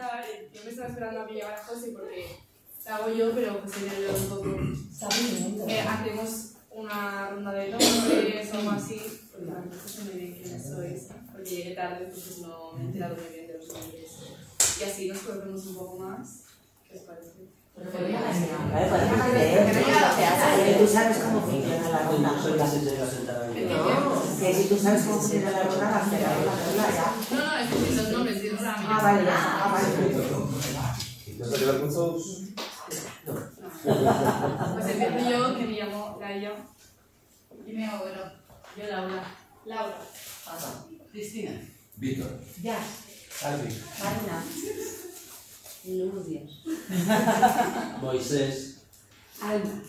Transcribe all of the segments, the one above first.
eh, yo me estaba esperando a que llegara José porque la hago yo, pero José me ayudado un poco. Eh, hacemos una ronda de nombres o algo así, porque tampoco sé muy bien quiénes sois, porque llegué tarde, entonces no me he enterado muy bien de los nombres. Y así nos conocemos un poco más. ¿Qué os parece? Que tú sabes cómo funciona la ronda. Que si tú sabes cómo funciona la ronda, a la ronda ya. No, no, es decir, los nombres, Ah, vale. Ah, vale. Pues empiezo yo, que me llamo Laia. Y mi abuelo. Yo Laura. Laura. Cristina. Víctor. Ya. Alvin. Marina. Lourdes. Moisés. Alma.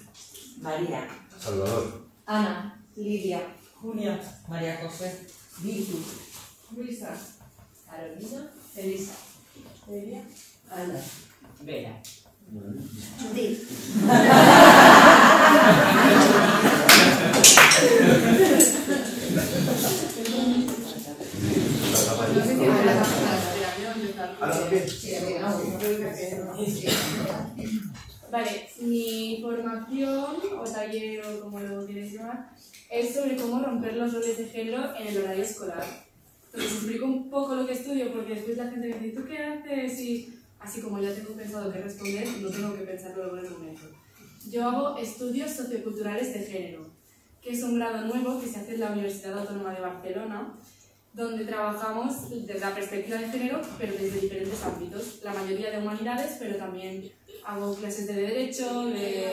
María. Salvador. Ana. Lidia. Julia. María José. Vicky. Luisa. Carolina. Elisa. Delia. Ana. Vera. Judith. Vale, mi formación o taller o como lo queréis llamar es sobre cómo romper los roles de género en el horario escolar. Entonces explico un poco lo que estudio porque después la gente me dice, ¿tú qué haces? Y así como ya tengo pensado qué responder, no tengo que pensarlo luego en el momento. Yo hago estudios socioculturales de género, que es un grado nuevo que se hace en la Universidad Autónoma de Barcelona, donde trabajamos desde la perspectiva de género, pero desde diferentes ámbitos. La mayoría de humanidades, pero también hago clases de derecho, de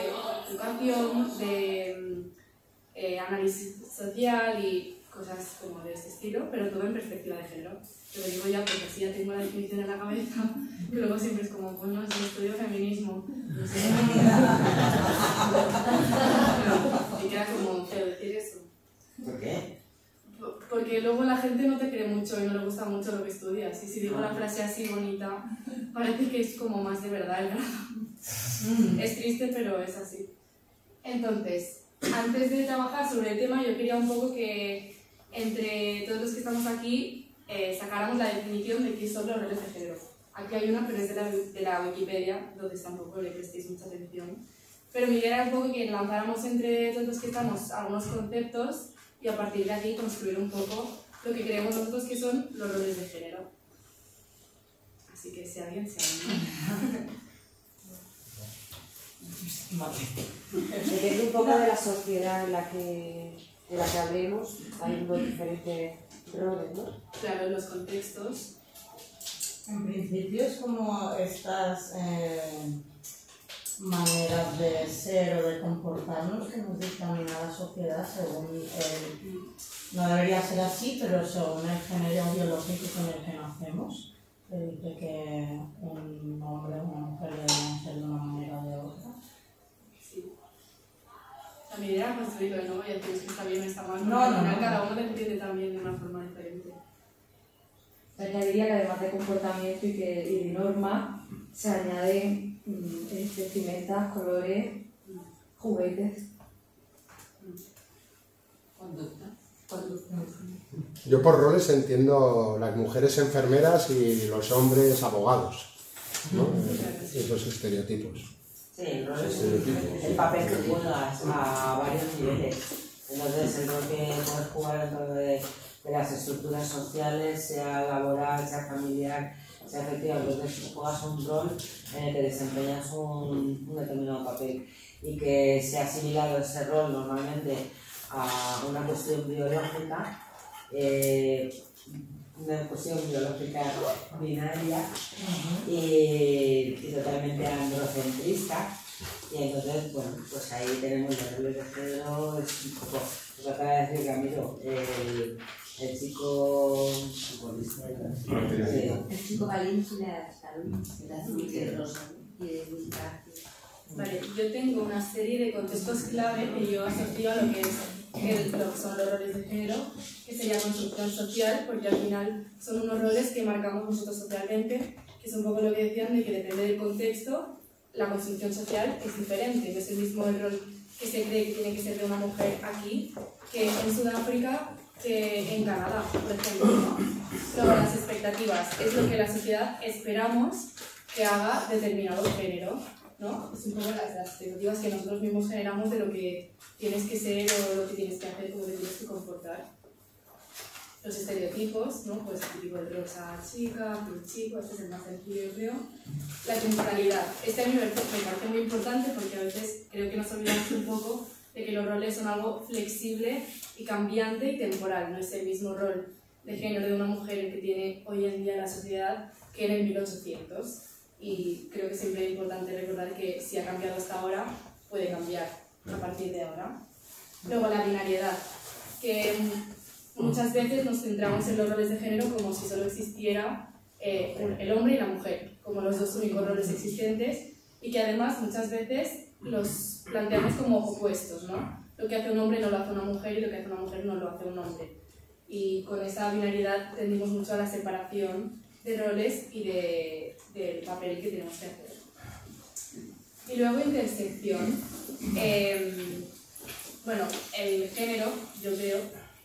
educación, de eh, análisis social y cosas como de este estilo, pero todo en perspectiva de género. Te lo digo ya porque así ya tengo la definición en la cabeza, que luego siempre es como, coño, si estudio feminismo. No sé. y queda como feo decir eso. ¿Por qué? Porque luego la gente no te cree mucho y no le gusta mucho lo que estudias. Y si digo la frase así bonita, parece que es como más de verdad el grado. Es triste, pero es así. Entonces, antes de trabajar sobre el tema, yo quería un poco que entre todos los que estamos aquí eh, sacáramos la definición de qué son los roles de género. Aquí hay una, pero es de la, de la Wikipedia, donde tampoco le prestéis mucha atención. Pero mi idea era un poco que lanzáramos entre todos los que estamos algunos conceptos y a partir de aquí construir un poco lo que creemos nosotros que son los roles de género. Así que si alguien se anima. Depende un poco de la sociedad en la que, en la que hablemos, hay unos diferentes roles, ¿no? Claro, los contextos. En principio es como estas eh, maneras de ser o de comportarnos que nos dictamina la sociedad según el... No debería ser así, pero según el género biológico con el que nacemos, que dice que un hombre o una mujer deben ser de una manera o de otra. Sí. La mi idea era construirlo, no voy a decir que está bien está mal. No, no, no. Cada uno lo entiende también de una forma diferente. Añadiría que además de comportamiento y, que, y de norma, se añaden mm, eh, vestimentas, colores, juguetes. Conducta. Yo por roles entiendo las mujeres enfermeras y los hombres abogados, ¿no? Esos estereotipos. Sí, el rol es el papel que juegas a varios niveles. Entonces, el rol que puedes jugar dentro de, de las estructuras sociales, sea laboral, sea familiar, sea afectiva, entonces juegas un rol en el que desempeñas un, un determinado papel y que sea asimilado ese rol normalmente a una cuestión biológica, eh, una cuestión biológica binaria y, y totalmente androcentrista. Y entonces, bueno, pues ahí tenemos los roles de género, es un poco, os acaba de decir Camilo, el, el chico futbolista, sí, El chico valiente y la salud, el el rosa. Y de. Vale, yo tengo una serie de contextos clave que yo asocio a lo que, es el- lo que son los roles de género, que sería construcción social, porque al final son unos roles que marcamos nosotros socialmente, que es un poco lo que decían de que depende del contexto, la construcción social es diferente, no es el mismo el rol que se cree que tiene que ser de una mujer aquí, que en Sudáfrica que en Canadá, por ejemplo. Luego las expectativas es lo que la sociedad esperamos que haga determinado género. ¿No? Es un poco las, las expectativas que nosotros mismos generamos de lo que tienes que ser o lo que tienes que hacer, cómo te tienes que comportar. Los estereotipos, ¿no? Pues tipo de rosa chica, blue chico, este es el más sencillo creo. La temporalidad. Este a mí me parece muy importante porque a veces creo que nos olvidamos un poco de que los roles son algo flexible y cambiante y temporal. No es el mismo rol de género de una mujer que tiene hoy en día la sociedad que en el 1800. Y creo que siempre es importante recordar que si ha cambiado hasta ahora, puede cambiar a partir de ahora. Luego la binariedad, que mm, muchas veces nos centramos en los roles de género como si solo existiera eh, el hombre y la mujer, como los dos únicos roles existentes, y que además muchas veces los planteamos como opuestos, ¿no? Lo que hace un hombre no lo hace una mujer y lo que hace una mujer no lo hace un hombre. Y con esa binariedad tendimos mucho a la separación de roles y de, del papel que tenemos que hacer. Y luego intersección. Em, bueno, el género, yo creo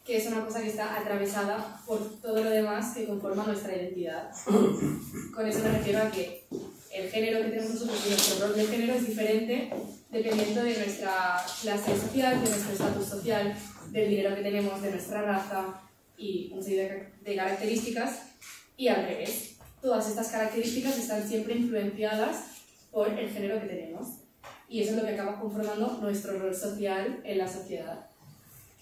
que es una cosa que está atravesada por todo lo demás que conforma nuestra identidad. Con eso me refiero a que el género que tenemos nosotros y nuestro rol de género es diferente dependiendo de nuestra clase social, de nuestro estatus social, del dinero que tenemos, de nuestra raza y una serie de características. Y al revés, todas estas características están siempre influenciadas por el género que tenemos. Y eso es lo que acaba conformando nuestro rol social en la sociedad.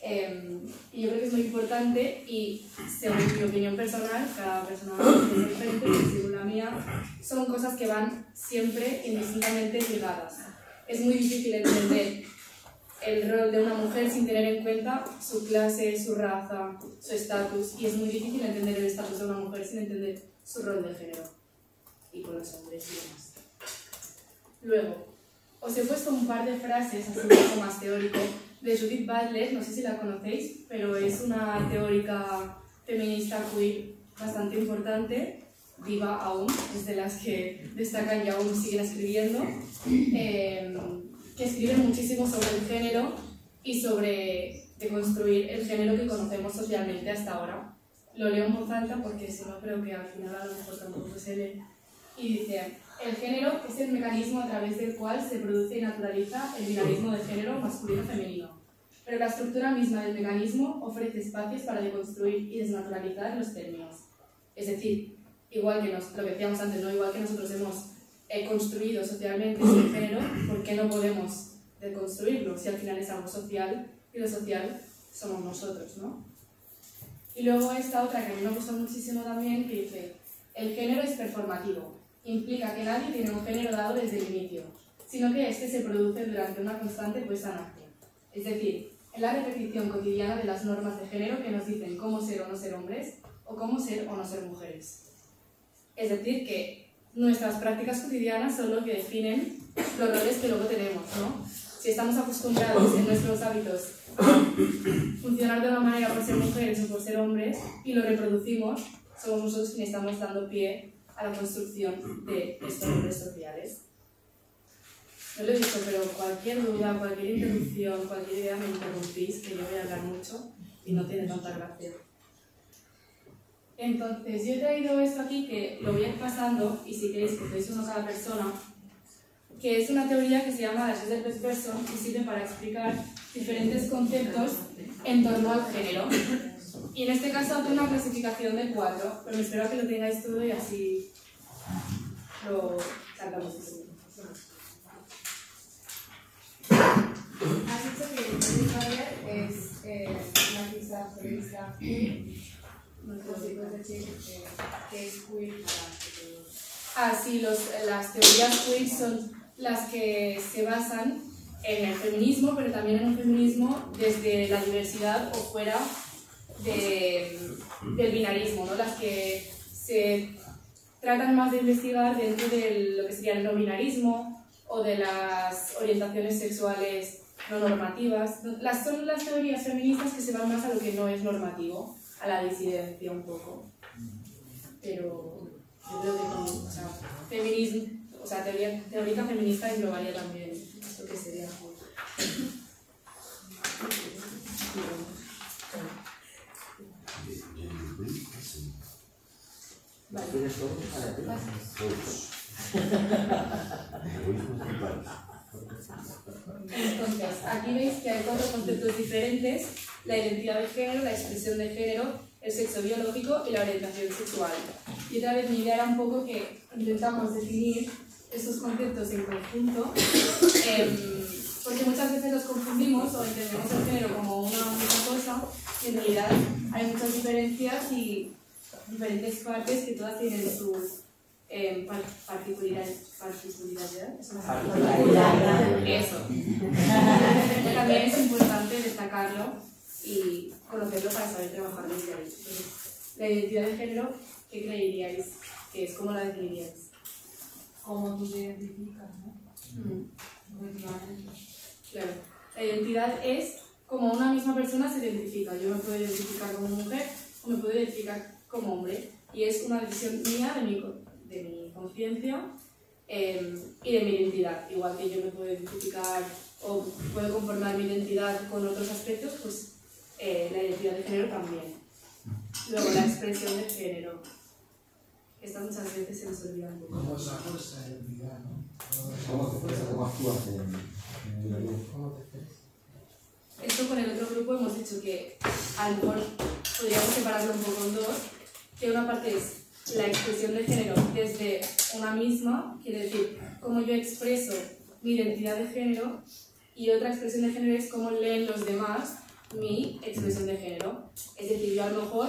Em, y yo creo que es muy importante y según mi opinión personal, cada persona es diferente, según la mía, son cosas que van siempre indistintamente ligadas. Es muy difícil entender el rol de una mujer sin tener en cuenta su clase, su raza, su estatus, y es muy difícil entender el estatus de una mujer sin entender su rol de género, y con los hombres y demás. Luego, os he puesto un par de frases, así un poco más teórico, de Judith Butler, no sé si la conocéis, pero es una teórica feminista queer bastante importante, viva aún, es de las que destacan y aún siguen escribiendo, eh, que escribe muchísimo sobre el género y sobre deconstruir el género que conocemos socialmente hasta ahora. Lo leo en voz alta porque si no creo que al final a lo mejor tampoco se lee. Y dice, el género es el mecanismo a través del cual se produce y naturaliza el binarismo de género masculino-femenino. Pero la estructura misma del mecanismo ofrece espacios para deconstruir y desnaturalizar los términos. Es decir, igual que nos, lo que decíamos antes, ¿no? igual que nosotros hemos eh, construido socialmente ese género, ¿por qué no podemos deconstruirlo si al final es algo social y lo social somos nosotros? ¿no? Y luego esta otra que a mí me gusta muchísimo también, que dice, el género es performativo, implica que nadie tiene un género dado desde el inicio, sino que este se produce durante una constante puesta en acción. Es decir, en la repetición cotidiana de las normas de género que nos dicen cómo ser o no ser hombres o cómo ser o no ser mujeres. Es decir, que nuestras prácticas cotidianas son lo que definen los roles que luego tenemos, ¿no? Si estamos acostumbrados en nuestros hábitos a funcionar de una manera por ser mujeres o por ser hombres y lo reproducimos, somos nosotros quienes estamos dando pie a la construcción de estos roles sociales. No lo he dicho, pero cualquier duda, cualquier interrupción, cualquier idea me interrumpís, que yo voy a hablar mucho y no tiene tanta gracia. Entonces, yo he traído esto aquí que lo voy a ir pasando y si queréis que cogéis uno cada persona, que es una teoría que se llama la Best Person y sirve para explicar diferentes conceptos en torno al género. Y en este caso hace una clasificación de cuatro, pero espero que lo tengáis todo y así lo sacamos. Has dicho que Butler es eh, una artista todos- Ah, los, las teorías queer son las que se basan en el feminismo, pero también en un feminismo desde la diversidad o fuera de- del binarismo, ¿no? las que se tratan más de investigar dentro de lo que sería el no binarismo o de las orientaciones sexuales no normativas. Las, son las teorías feministas que se van más a lo que no es normativo, a la disidencia un poco. Pero yo creo que con, o sea, feminismo, o sea, teoría, teórica feminista englobaría también esto que sería Vale. Todo para ti? Entonces, aquí veis que hay cuatro conceptos diferentes la identidad de género, la expresión de género, el sexo biológico y la orientación sexual. Y otra vez mi idea era un poco que intentamos definir estos conceptos en conjunto, em, porque muchas veces los confundimos o entendemos el género como una única cosa, y en realidad hay muchas diferencias y diferentes partes que todas tienen sus par- particularidades. particularidades, ¿eso no es Particularidad. Eso. También es importante destacarlo y conocerlo para saber trabajar desde ahí. La identidad de género, ¿qué creeríais que es? ¿Cómo la definiríais? Como tú te identificas, ¿no? Mm. Claro. La identidad es como una misma persona se identifica. Yo me puedo identificar como mujer o me puedo identificar como hombre. Y es una decisión mía de mi, de mi conciencia eh, y de mi identidad. Igual que yo me puedo identificar o puedo conformar mi identidad con otros aspectos, pues eh, la identidad de género también. Luego la expresión de género. Esta muchas veces se nos olvida un poco. ¿Cómo saco esa identidad, no? ¿Cómo te expresas? ¿Cómo actúas? ¿Cómo te expresas? Esto con el otro grupo hemos dicho que a lo mejor podríamos separarlo un poco en dos, que una parte es la expresión de género desde una misma, quiere decir, cómo yo expreso mi identidad de género, y otra expresión de género es cómo leen los demás mi expresión de género. Es decir, yo a lo mejor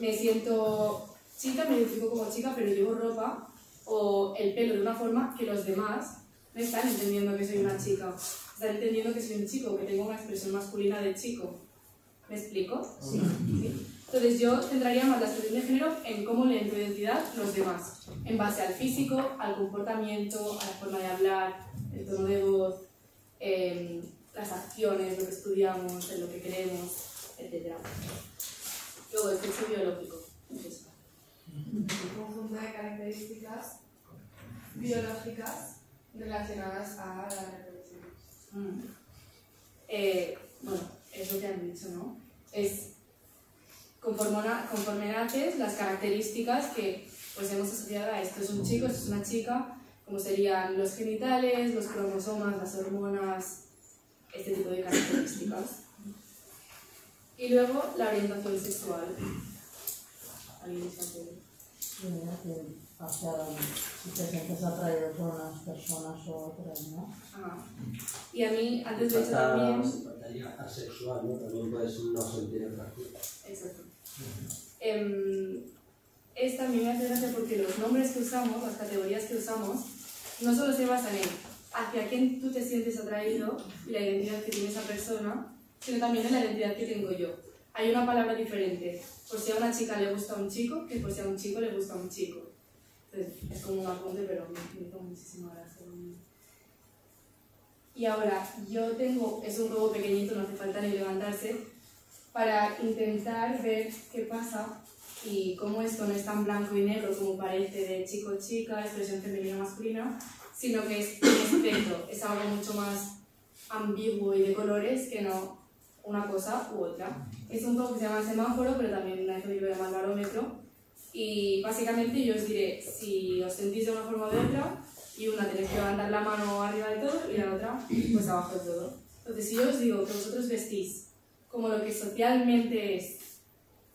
me siento chica, me identifico como chica, pero llevo ropa o el pelo de una forma que los demás no están entendiendo que soy una chica. Están entendiendo que soy un chico, que tengo una expresión masculina de chico. ¿Me explico? Sí. Entonces yo centraría más la expresión de género en cómo leen tu identidad los demás, en base al físico, al comportamiento, a la forma de hablar, el tono de voz, em, las acciones, lo que estudiamos, en lo que queremos, etc. Luego el sexo biológico. Un conjunto de características biológicas relacionadas a la reproducción. Mm. Eh, bueno, es lo que han dicho, ¿no? Es conforme, conforme naces, las características que pues hemos asociado a esto es un chico, esto es una chica, como serían los genitales, los cromosomas, las hormonas, este tipo de características. Y luego la orientación sexual. Hacia si te sientes atraído por unas personas u otras, ¿no? Ajá. Y a mí, antes de hecho también... Asexual, ¿no? También puedes no sentir atracción. Exacto. Em, esta a mí me hace gracia porque los nombres que usamos, las categorías que usamos, no solo se basan en hacia quién tú te sientes atraído y la identidad que tiene esa persona, sino también en la identidad que tengo yo. Hay una palabra diferente por si a una chica le gusta un chico que por si a un chico le gusta un chico. Entonces, es como un apunte, pero me, me hizo muchísima gracia. Y ahora, yo tengo, es un juego pequeñito, no hace falta ni levantarse, para intentar ver qué pasa y cómo esto no es tan blanco y negro como parece de chico-chica, expresión femenina masculina, sino que es un espectro, es algo mucho más ambiguo y de colores que no una cosa u otra. Es un juego que se llama semáforo, pero también hay que llama barómetro. Y básicamente yo os diré si os sentís de una forma de otra, y una tenéis que levantar la mano arriba de todo y la otra pues abajo de todo. Entonces, si yo os digo que vosotros vestís como lo que socialmente es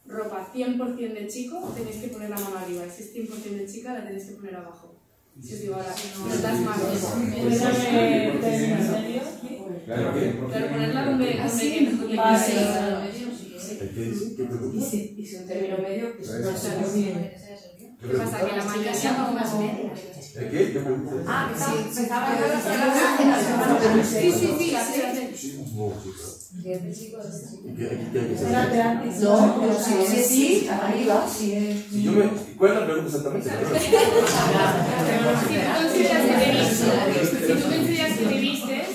ropa 100% de chico, tenéis que poner la mano arriba. Si es 100% de chica, la tenéis que poner abajo. Poned las manos. Que. Pero ponerla donde, donde, donde Vale. queráis. ¿Qué, qué, qué te Y si, y si un término medio, pues Eso. no sé bien. ¿Qué ¿Qué pasa? Que la mayoría más medias. ¿El qué? Ah, que que Sí, sí, sí, antes. No, pero si es sí, arriba, si es. Si yo me, ¿Cuál es la pregunta exactamente? Si tú consideras que te vistes, si tú consideras que te vistes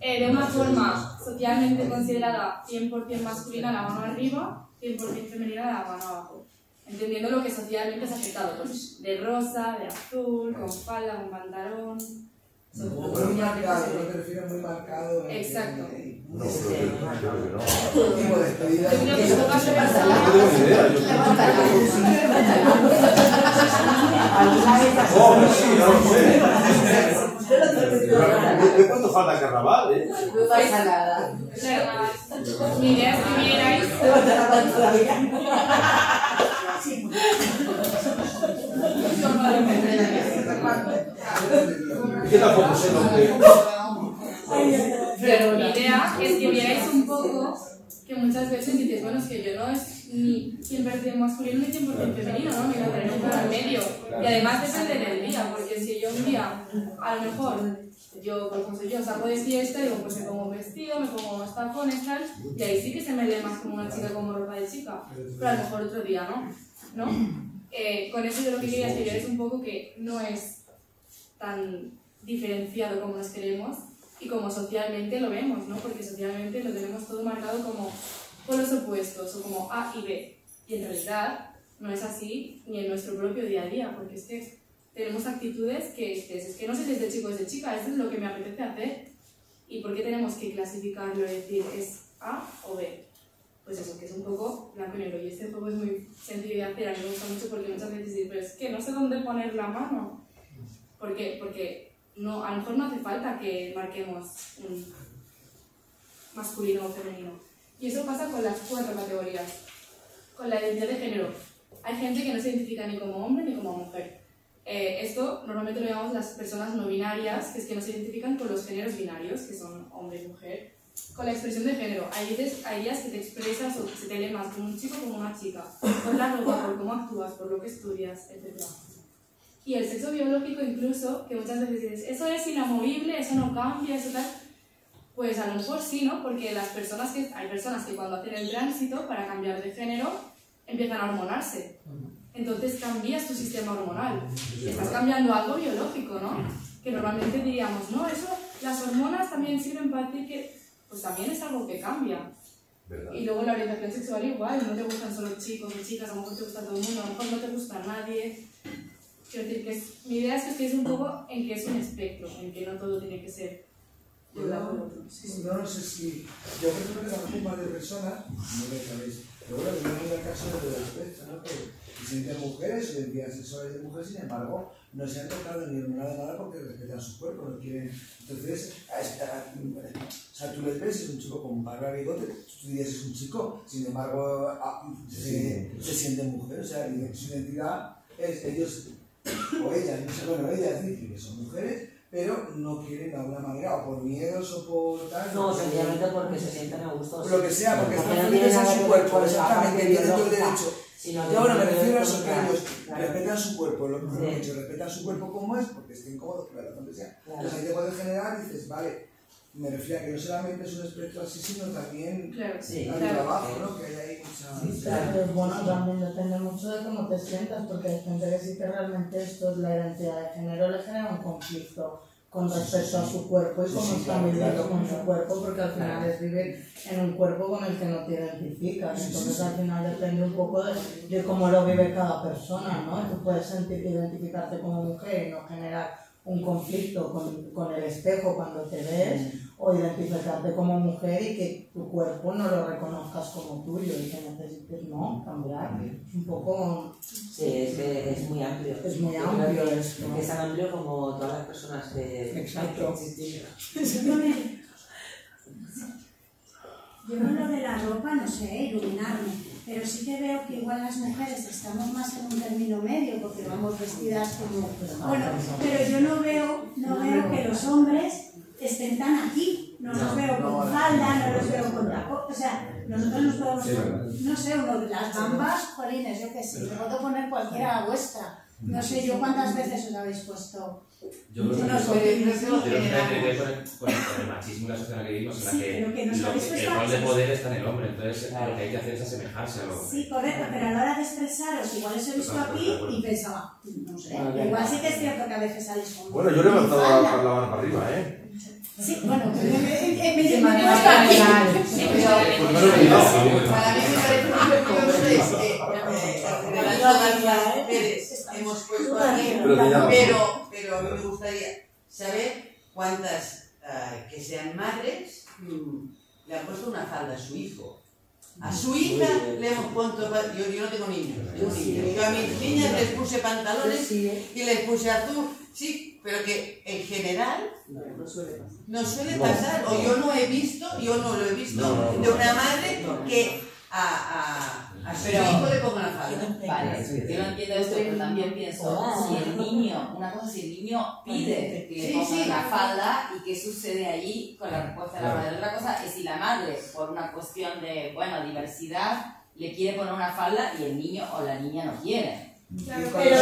eh, de una forma socialmente considerada 100% masculina la mano arriba, 100% femenina la mano abajo. Entendiendo lo que socialmente es aceptado, pues de rosa, de azul, con falda, con pantalón. Muy marcado, no te refieres muy marcado. en- Exacto. No, pero no. ¿Cuánto falta carnaval, eh? No pasa nada. Claro, mi idea es que vierais ¿Y qué tampoco sé. Pero mi idea es que vierais un poco que muchas veces dices, bueno, es que yo no es ni 100% masculino ni 100% femenino, ¿no? Tener un poco en medio. Y además depende del día, porque si yo un día, a lo mejor, yo, por ejemplo, yo salgo de fiesta y digo, pues me pongo un vestido, me pongo unos tacones, tal, y ahí sí que se me ve más como una chica como ropa de chica. Pero a lo mejor otro día, ¿no? ¿No? Eh, con eso yo lo que quería es que vierais un poco que no es tan diferenciado como nos queremos y como socialmente lo vemos, ¿no? Porque socialmente lo tenemos todo marcado como polos opuestos o como A y B. Y en realidad no es así ni en nuestro propio día a día, porque es que tenemos actitudes que dices, es que no sé si es de chico o es de chica, esto es lo que me apetece hacer. ¿Y por qué tenemos que clasificarlo y decir es A o B? Pues eso, que es un poco blanco y negro. Y este juego es muy sencillo de hacer, a mí me gusta mucho porque muchas veces dices, pero es que no sé dónde poner la mano. ¿Por qué? Porque no, a lo mejor no hace falta que marquemos un masculino o femenino. Y eso pasa con las cuatro categorías. Con la identidad de género. Hay gente que no se identifica ni como hombre ni como mujer. Eh, esto normalmente lo llamamos las personas no binarias, que es que no se identifican con los géneros binarios, que son hombre y mujer. Con la expresión de género, hay veces hay días que te expresas o se te lee más como un chico como una chica. Por la ropa, por cómo actúas, por lo que estudias, etc. Y el sexo biológico incluso, que muchas veces dices, eso es inamovible, eso no cambia, eso tal. Pues a lo mejor sí, ¿no? Porque las personas que, hay personas que cuando hacen el tránsito para cambiar de género empiezan a hormonarse. Entonces cambias tu sistema hormonal. Estás cambiando algo biológico, ¿no? Que normalmente diríamos, no, eso, las hormonas también sirven para decir que, pues también es algo que cambia. ¿Verdad? Y luego la orientación sexual igual, no te gustan solo chicos o chicas, a lo mejor te gusta todo el mundo, a lo mejor no te gusta nadie. Quiero decir que es- mi idea es que estéis un poco en que es un espectro, en que no todo tiene que ser de un lado otro. Yo no sé si. Yo creo que un par de personas, no lo sabéis, pero bueno, tenemos el caso de los espectros, ¿no? Que se sienten mujeres, se identidad sexuales de mujeres, sin embargo, no se han tocado ni hormonado nada porque respetan su cuerpo, no quieren. Entonces, a esta- o sea, tú les ves, es un chico con barba y bigote, tú dirías es un chico, sin embargo, a- se, se sienten mujeres, o sea, su identidad es ellos o ellas, bueno, ellas dicen que son mujeres, pero no quieren de alguna manera, o por miedos o por tal. No, sencillamente porque se sienten a gusto. por lo que sea, porque están felices en su cuerpo, exactamente, tienen todo el derecho. Yo ahora me refiero a eso, que ellos respetan su cuerpo, lo que he dicho, respetan su cuerpo como es, porque estén cómodos, por la razón que sea. Entonces ahí te puedes generar y dices, vale, me refiero a que no solamente es un espectro así, sino también Claro, Sí, claro. trabajo, ¿no? Que hay ahí mucha... Pero bueno, también depende mucho de cómo te sientas, porque hay gente que sí que realmente esto es la identidad de género, le genera un conflicto con respecto a su cuerpo y Sí, cómo sí, está claro, viviendo claro. con su cuerpo, porque al final Claro. es vivir en un cuerpo con el que no te identificas. Sí, sí, Entonces sí. al final depende un poco de, de cómo lo vive cada persona, ¿no? Tú puedes sentir, identificarte como mujer y no generar un conflicto con, con el espejo cuando te ves, o identificarte como mujer y que tu cuerpo no lo reconozcas como tuyo y que necesites no cambiar. Es un poco Sí, es que es muy amplio. Es muy amplio esto. Es tan amplio como todas las personas que Exacto. Yo con lo de la ropa no sé iluminarme, pero sí que veo que igual las mujeres estamos más en un término medio porque vamos vestidas como... Bueno, pero yo no veo, no veo que los hombres estén tan aquí, no los veo con falda, no los veo con tacón, o sea, nosotros nos podemos, Sí, no sé, uno de las gambas, jolines, yo qué sé, me puedo poner cualquiera la vuestra. No sé yo cuántas veces os habéis puesto Yo creo que tiene que ver con el, machismo y la sociedad en la que vivimos, en la que, lo que- el rol de poder está en el hombre, entonces lo que hay que hacer es asemejarse a lo Sí, correcto, pero a la hora de expresaros, igual os he visto aquí y pensaba, no sé, igual sí que es cierto que a veces salís con. Bueno, yo he levantado la mano para arriba, ¿eh? Sí, bueno, me, me, me, me, cuesta a mí. Para mí hemos puesto aquí, Pero pero, pero a mí me gustaría saber cuántas ah, que sean madres mm, le han puesto una falda a su hijo. A su hija le hemos puesto, yo, yo no tengo niños, tengo niñas. Yo a mis niñas les puse pantalones y les puse azul, sí, pero que en general No suele pasar. no suele No, pasar, o no. yo no he visto, yo no lo he visto No, no, de una no. madre que a, a, a su Pero- hijo le ponga una falda. Vale, yo no entiendo esto, pero también pienso, si el niño, una cosa si el niño pide que le Sí, pongan sí. una falda y qué sucede allí con la respuesta de la madre. Otra cosa es si la madre, por una cuestión de, bueno, diversidad, le quiere poner una falda y el niño o la niña no quiere. Claro, Pero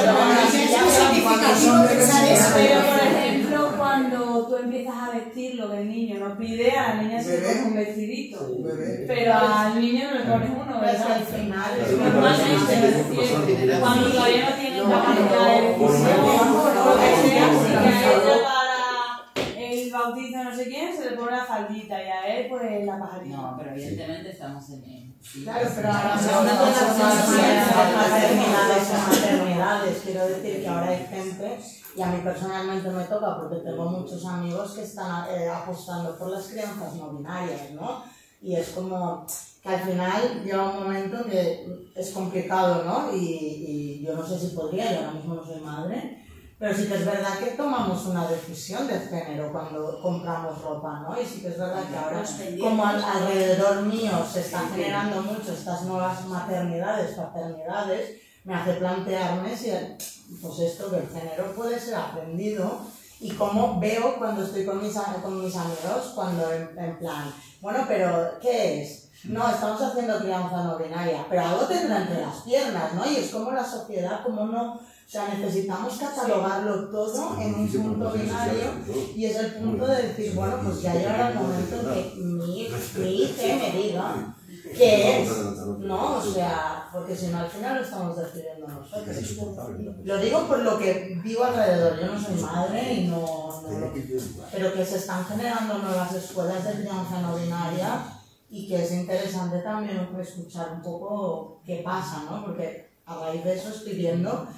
por ejemplo, cuando tú empiezas a vestir lo que el niño no pide, a la niña se le un vestidito. Pero al niño no le pones uno, ¿verdad? al final normalmente, cuando todavía no tienen capacidad de decisión o lo que sea, si que a ella para el bautizo no sé quién se le pone la faldita y a él pues la pajarita. No, pero evidentemente estamos en... Claro, pero ahora no son una- maternidades o maternidades. Quiero decir que ahora hay gente, y a mí personalmente me toca porque tengo muchos amigos que están eh, apostando por las crianzas no binarias, ¿no? Y es como que al final llega un momento que es complicado, ¿no? Y, y yo no sé si podría, yo ahora mismo no soy madre, pero sí que es verdad que tomamos una decisión de género cuando compramos ropa, ¿no? Y sí que es verdad que ahora, como al- alrededor mío se están generando mucho estas nuevas maternidades, paternidades, me hace plantearme si, pues esto del género puede ser aprendido y cómo veo cuando estoy con mis, con mis amigos, cuando en, en plan, bueno, pero ¿qué es? No, estamos haciendo crianza no binaria, pero algo tendrá entre las piernas, ¿no? Y es como la sociedad, como no, o sea, necesitamos catalogarlo todo en un punto binario y es el punto de decir, bueno, pues ya llegará el momento en que mi, mi hija me diga qué es, ¿no? O sea, porque si no al final lo estamos decidiendo nosotros. Lo digo por lo que vivo alrededor, yo no soy madre y no, no lo- pero que se están generando nuevas escuelas de crianza no binaria y que es interesante también escuchar un poco qué pasa, ¿no? Porque a raíz de eso estoy viendo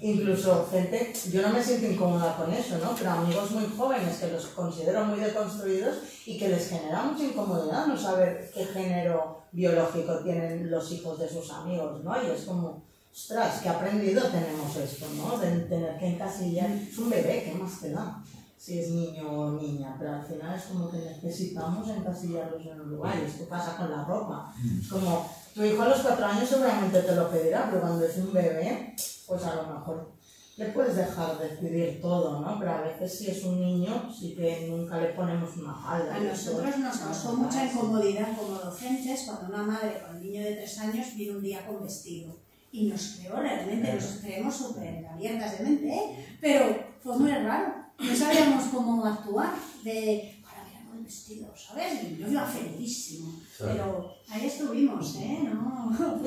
incluso gente, yo no me siento incómoda con eso, ¿no? Pero amigos muy jóvenes que los considero muy deconstruidos y que les genera mucha incomodidad no saber qué género biológico tienen los hijos de sus amigos, ¿no? Y es como, ostras, qué aprendido tenemos esto, ¿no? De tener que encasillar, es un bebé, ¿qué más te da? Si es niño o niña, pero al final es como que necesitamos encasillarlos en un lugar y esto pasa con la ropa. Es como, tu hijo a los cuatro años seguramente te lo pedirá, pero cuando es un bebé, pues a lo mejor le puedes dejar decidir todo, ¿no? Pero a veces si es un niño, sí que nunca le ponemos una falda. A nosotros nos causó mucha incomodidad como docentes cuando una madre con un niño de tres años viene un día con vestido. Y nos creó realmente, nos creemos súper abiertas de mente, ¿eh? pero fue muy raro. No sabíamos cómo actuar. De, ahora miramos el vestido, ¿sabes? Y yo iba felicísimo. Pero ahí estuvimos, ¿eh? No, no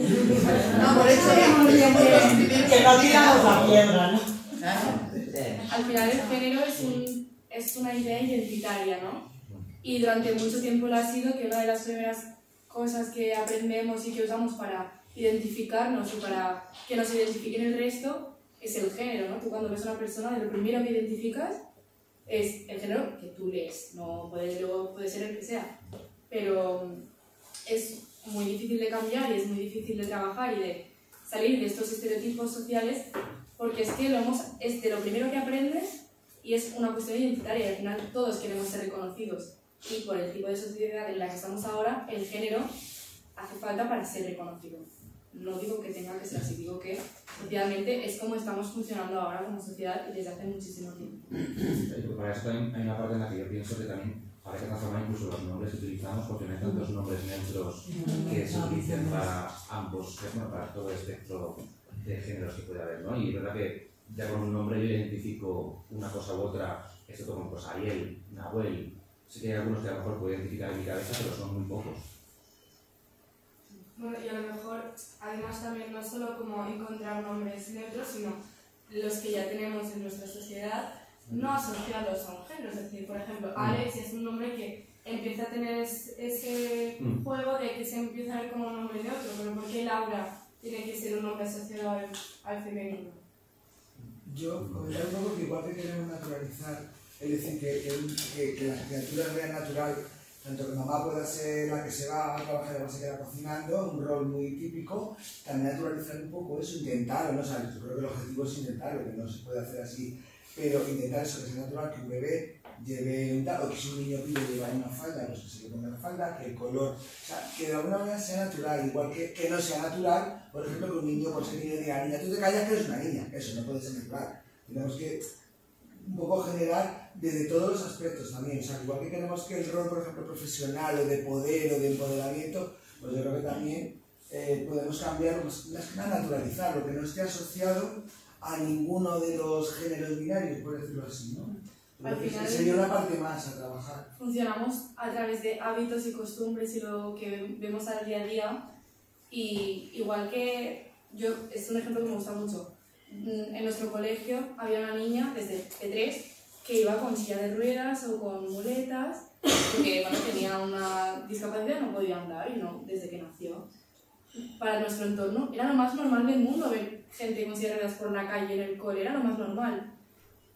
por eso que- no tiramos la piedra, ¿no? Al final el género es, un, es una idea identitaria, ¿no? Y durante mucho tiempo lo ha sido que una de las primeras cosas que aprendemos y que usamos para identificarnos o para que nos identifiquen el resto es el género, ¿no? Tú cuando ves a una persona, de lo primero que identificas es el género que tú lees, no puede, luego puede ser el que sea, pero es muy difícil de cambiar y es muy difícil de trabajar y de salir de estos estereotipos sociales porque es que lo, hemos, es de lo primero que aprendes y es una cuestión identitaria y al final todos queremos ser reconocidos y por el tipo de sociedad en la que estamos ahora, el género hace falta para ser reconocido. No digo que tenga que ser así, digo que socialmente es como estamos funcionando ahora como sociedad y desde hace muchísimo tiempo. Para también hay una parte en la que yo pienso que también habrá que transformar incluso los nombres que utilizamos porque no hay tantos nombres neutros que se utilicen para ambos, bueno, para todo el espectro de géneros que puede haber, ¿no? Y es verdad que ya con un nombre yo identifico una cosa u otra, esto como pues Ariel, Nahuel, sí que hay algunos que a lo mejor puedo identificar en mi cabeza, pero son muy pocos. Bueno, y a lo mejor, además también no solo como encontrar nombres neutros, sino los que ya tenemos en nuestra sociedad, no asociados a un género. Es decir, por ejemplo, Alex es un nombre que empieza a tener es- ese Mm. juego de que se empieza a ver como un nombre neutro, pero ¿por qué Laura tiene que ser un nombre asociado al, al femenino? Yo comentar un poco que igual que queremos naturalizar, es decir, que, que, que las criaturas vean natural tanto que mamá pueda ser la que se va a trabajar y además se queda cocinando, un rol muy típico, también naturalizar un poco eso, intentar, ¿no? O sea, yo creo que el objetivo es intentarlo, que no se puede hacer así, pero intentar eso, que sea natural, que un bebé lleve un tal, o que si un niño pide llevar una falda, pues que se le ponga la falda, que el color, o sea, que de alguna manera sea natural, igual que, que no sea natural, por ejemplo, que un niño por ser niño diga, niña, tú te callas que eres una niña, eso no puede ser natural. Tenemos que un poco generar desde todos los aspectos también, o sea, igual que queremos que el rol, por ejemplo, profesional o de poder o de empoderamiento, pues yo creo que también eh, podemos cambiarlo, más nada naturalizarlo, que no esté asociado a ninguno de los géneros binarios, por decirlo así, ¿no? Al final- sería una parte más a trabajar. funcionamos a través de hábitos y costumbres y lo que vemos al día a día. Y igual que yo, es un ejemplo que me gusta mucho. Mm, En nuestro colegio había una niña desde P3 que iba con silla de ruedas o con muletas porque bueno, tenía una discapacidad y no podía andar y no, desde que nació. Para nuestro entorno era lo más normal del mundo ver gente con ruedas por la calle en el cole, era lo más normal.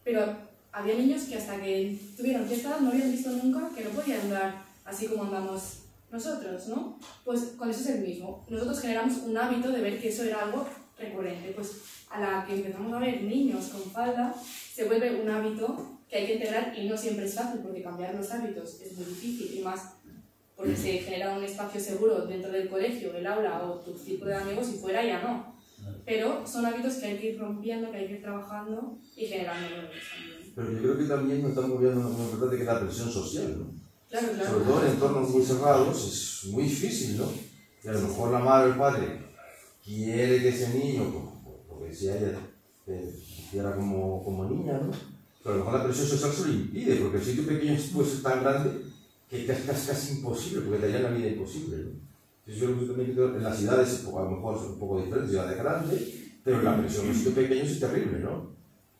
Pero había niños que hasta que tuvieron cierta edad no habían visto nunca que no podían andar así como andamos nosotros, ¿no? Pues con eso es el mismo. Nosotros generamos un hábito de ver que eso era algo recurrente. Pues a la que empezamos a ver niños con falda, se vuelve un hábito que hay que integrar y no siempre es fácil porque cambiar los hábitos es muy difícil y más porque se genera un espacio seguro dentro del colegio, el aula o tu círculo de amigos y fuera ya no. Pero son hábitos que hay que ir rompiendo, que hay que ir trabajando y generando nuevos también. Pero yo creo que también nos estamos viendo una importante que es la presión social, ¿no? Claro, claro. Sobre todo en entornos muy cerrados es muy difícil, ¿no? Y a lo mejor la madre o el padre quiere que ese niño, porque si ella eh, quisiera como, como niña, ¿no? Pero a lo mejor la presión social se lo impide, porque el sitio pequeño puede ser tan grande que es casi, casi, imposible, porque te haría la vida imposible, ¿no? Entonces yo que en las ciudades a lo mejor es un poco diferente, ciudades grandes, pero la presión en un sitio pequeño es terrible, ¿no?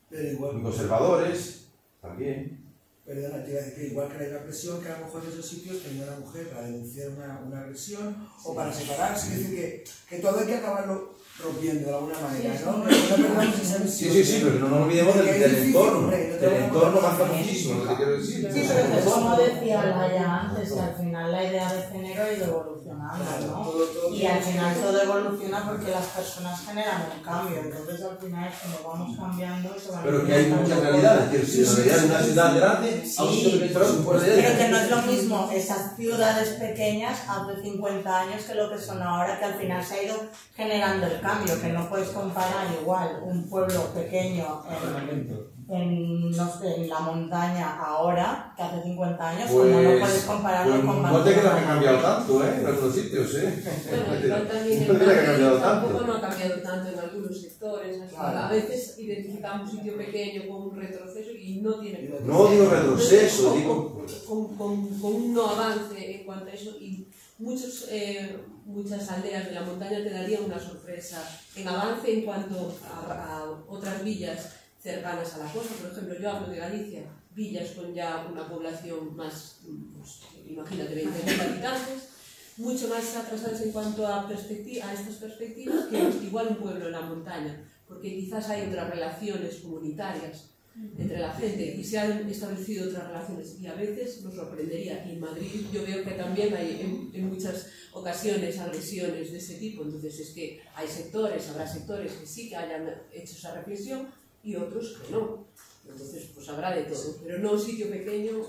Pero igual, Muy conservadores, también. Perdona, te iba a decir que igual que hay una presión que a lo mejor en esos sitios tenía una mujer para denunciar una, una agresión o para separarse, es decir, que, que todo hay que acabarlo rompiendo de alguna manera, ¿no? Pero no perdamos esa Sí, visión. sí, sí, pero no nos olvidemos del, entorno. no te a entorno marca muchísimo, lo que quiero decir. Sí, pero como decía Laia antes, que al final la idea de género ha ido evolucionando, ¿no? Y al final todo evoluciona porque las personas generan un cambio, entonces al final como vamos cambiando se van Pero que hay muchas realidades, que si la realidad de una ciudad grande, a un sitio pequeño, pero por Pero que no es lo mismo esas ciudades pequeñas hace 50 años que lo que son ahora, que al final se ha ido generando el cambio, que no puedes comparar igual un pueblo pequeño en, en, no sé, en la montaña ahora que hace 50 años, como no puedes Pues, compararlo pues con no te creas que ha Barcelona. cambiado tanto, ¿eh? En algunos sitios, ¿eh? Bueno, igual también No te cambiado tampoco tanto. no ha cambiado tanto en algunos sectores. Claro. A veces identificamos un sitio pequeño con un retroceso y no tiene No digo retroceso, Con- digo- Con, con- con un no avance en cuanto a eso y muchos, eh, muchas aldeas de la montaña te darían una sorpresa en avance en cuanto a, a otras villas cercanas a la costa. Por ejemplo, yo hablo de Galicia, villas con ya una población más, pues, imagínate, 20.000 habitantes, mucho más atrasadas en cuanto a, a estas perspectivas que igual un pueblo en la montaña, porque quizás hay otras relaciones comunitarias entre la gente y se han establecido otras relaciones. Y a veces nos sorprendería. Y en Madrid yo veo que también hay en, en muchas ocasiones agresiones de ese tipo. Entonces es que hay sectores, habrá sectores que sí que hayan hecho esa reflexión y otros que no. Entonces pues habrá de todo. Pero no un sitio pequeño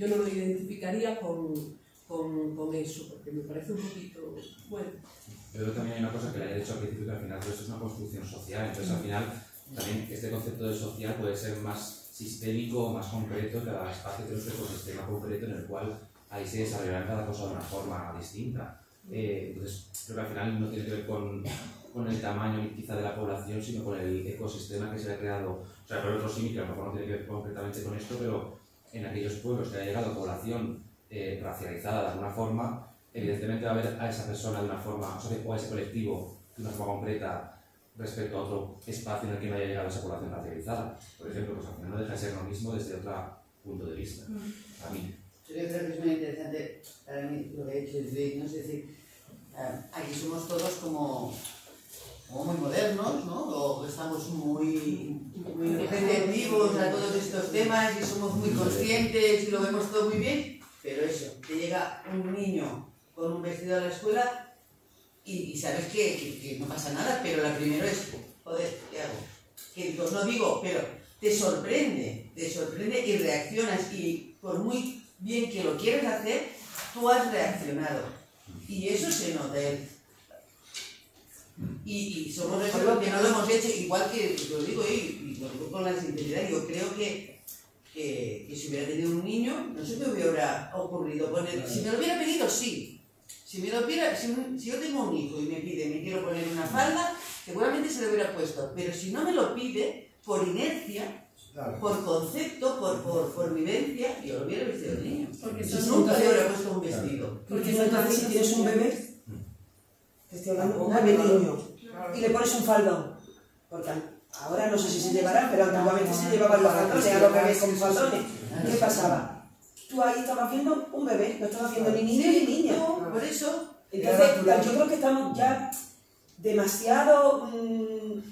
yo no lo identificaría con, con, con eso porque me parece un poquito bueno. Yo creo que también hay una cosa que le haya dicho al principio, que al final todo esto es una construcción social. Entonces, al final, también este concepto de social puede ser más sistémico o más concreto en cada espacio de nuestro ecosistema concreto en el cual ahí se desarrollará cada cosa de una forma distinta. Eh, entonces, creo que al final no tiene que ver con, con el tamaño quizá de la población, sino con el ecosistema que se ha creado. O sea, por otro sí, que a lo mejor no tiene que ver concretamente con esto, pero en aquellos pueblos que ha llegado población eh, racializada de alguna forma, evidentemente va a ver a esa persona de una forma, o, sea, o a ese colectivo de una forma concreta respecto a otro espacio en el que no haya llegado esa población racializada. Por ejemplo, pues al final no deja de ser lo mismo desde otro punto de vista. A mí. Yo creo que es muy interesante para mí lo que ha dicho Judith, ¿no? Es decir, eh, aquí somos todos como, como muy modernos, ¿no? O estamos muy, muy receptivos a todos estos temas y somos muy conscientes y lo vemos todo muy bien, pero eso, te llega un niño con un vestido a la escuela y, y sabes que, que- que no pasa nada, pero la primera es, joder, ¿qué hago? Que pues no digo, pero te sorprende, te sorprende y reaccionas y por muy bien que lo quieres hacer, tú has reaccionado. Y eso se nota. Y, y somos nosotros que no lo hemos hecho, igual que lo digo y, y lo digo con la sinceridad, yo creo que, que, que si hubiera tenido un niño, no se me hubiera ocurrido poner, si me lo hubiera pedido, sí. Si, me lo hubiera, si, si yo tengo un hijo y me pide, me quiero poner una falda, seguramente se lo hubiera puesto. Pero si no me lo pide, por inercia, por concepto, por, por, por vivencia, yo lo hubiera vestido de niño. Porque Si nunca le hubiera puesto un vestido. Porque entonces si tienes un bebé, te estoy hablando, un bebé niño, y le pones un faldón, porque ahora no sé si se llevará, pero antiguamente se llevaban los faldones, a los bebés con faldones. ¿Qué pasaba? Tú ahí estabas viendo un bebé, no estabas viendo ni niño ni niña. Por eso. Entonces, yo creo que estamos ya demasiado mm,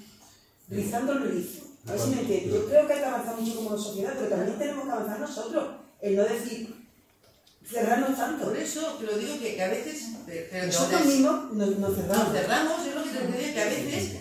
rizando el rizo. A ver si me entiendes. Yo creo que hay que avanzar mucho como sociedad, pero también tenemos que avanzar nosotros. El no decir, cerrarnos tanto. Por eso te lo digo que, que a veces. pero Nosotros mismos nos, nos cerramos. Nos cerramos, es lo que te decía, que a veces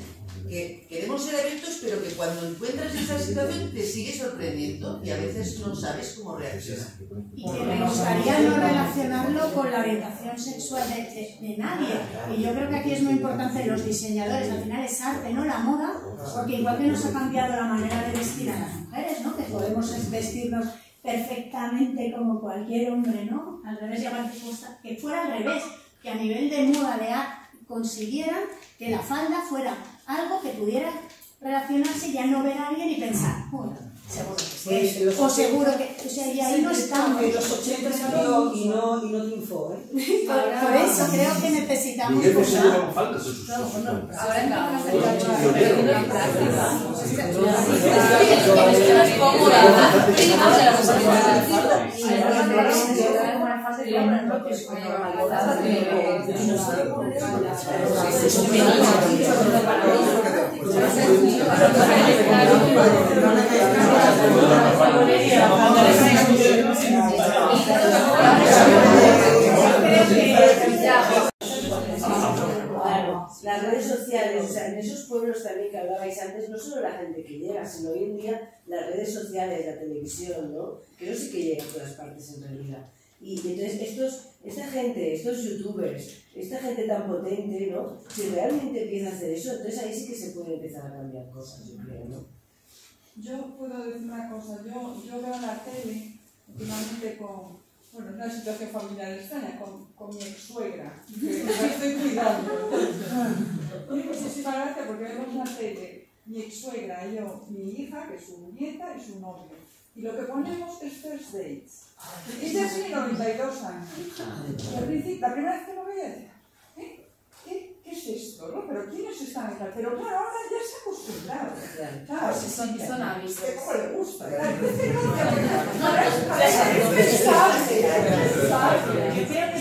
que queremos ser abiertos, pero que cuando encuentras esa situación te sigue sorprendiendo y a veces no sabes cómo reaccionar. Y que me gustaría no relacionarlo con la orientación sexual de, de- de nadie. Y yo creo que aquí es muy importante los diseñadores, al final es arte, ¿no? La moda, porque igual que nos ha cambiado la manera de vestir a las mujeres, ¿no? Que podemos es- vestirnos perfectamente como cualquier hombre, ¿no? Al revés, que fuera al revés, que a nivel de moda de arte consiguieran que la falda fuera algo que pudiera relacionarse y ya no ver a alguien y pensar, bueno, seguro que sí, Pues en los o 80 seguro que, o sea, y ahí no estamos. En los 80 salió y no, y no triunfó, ¿eh? Por, por eso creo que necesitamos buscar- llevaba faldas en Claro, las redes sociales, o sea, en esos pueblos también que hablabais antes, no solo la gente que llega, sino hoy en día las redes sociales, la televisión, ¿no? Que eso sí que llega a todas partes en realidad. Y entonces estos, esta gente, estos youtubers, esta gente tan potente, ¿no? Si realmente empieza a hacer eso, entonces ahí sí que se puede empezar a cambiar cosas, yo creo, ¿no? Yo puedo decir una cosa, yo, yo veo la tele últimamente con, bueno, una situación familiar extraña, con, con mi ex suegra, que la estoy cuidando. Tiene muchísima gracia porque vemos la tele, mi ex suegra, yo, mi hija, que es su nieta y su novio. Y lo que ponemos es first dates. Ella tiene 92 años. Y al principio, la primera vez que lo veía, decía, ¿eh? ¿Qué, ¿qué es esto? ¿no? ¿Pero quiénes están tal? Pero claro, ahora ya se ha acostumbrado. Claro, Sí, son- son hábitos. Que cómo le gusta.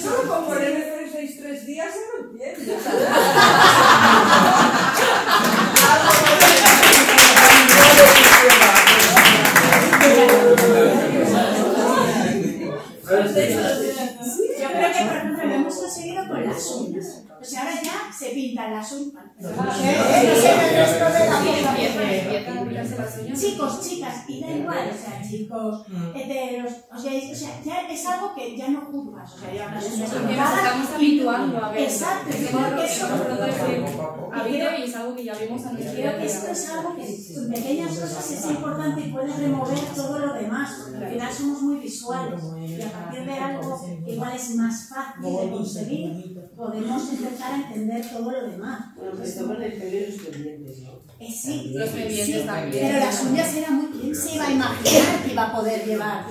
Solo con ponerme tres, seis, tres días se lo entiendo. Pintan las uñas. Chicos, chicas, y da igual, o sea, chicos, heteros, o sea, es, o sea, ya es algo que ya no juzgas, o sea, ya pintadas estamos habituando a ver. Exacto, Es que porque nosotros eso- nosotros ha habido y es algo que ya vimos a nuestra Creo que esto es algo que en pequeñas cosas es importante y puede remover todo lo demás, porque al final somos muy visuales y a partir de algo que igual es más fácil de conseguir, podemos empezar a entender todo lo demás. Bueno, pues el pelo y los pendientes, ¿no? Eh, sí, Los pendientes sí, también. pero las uñas era muy... ¿Quién se iba a imaginar que iba a poder llevar?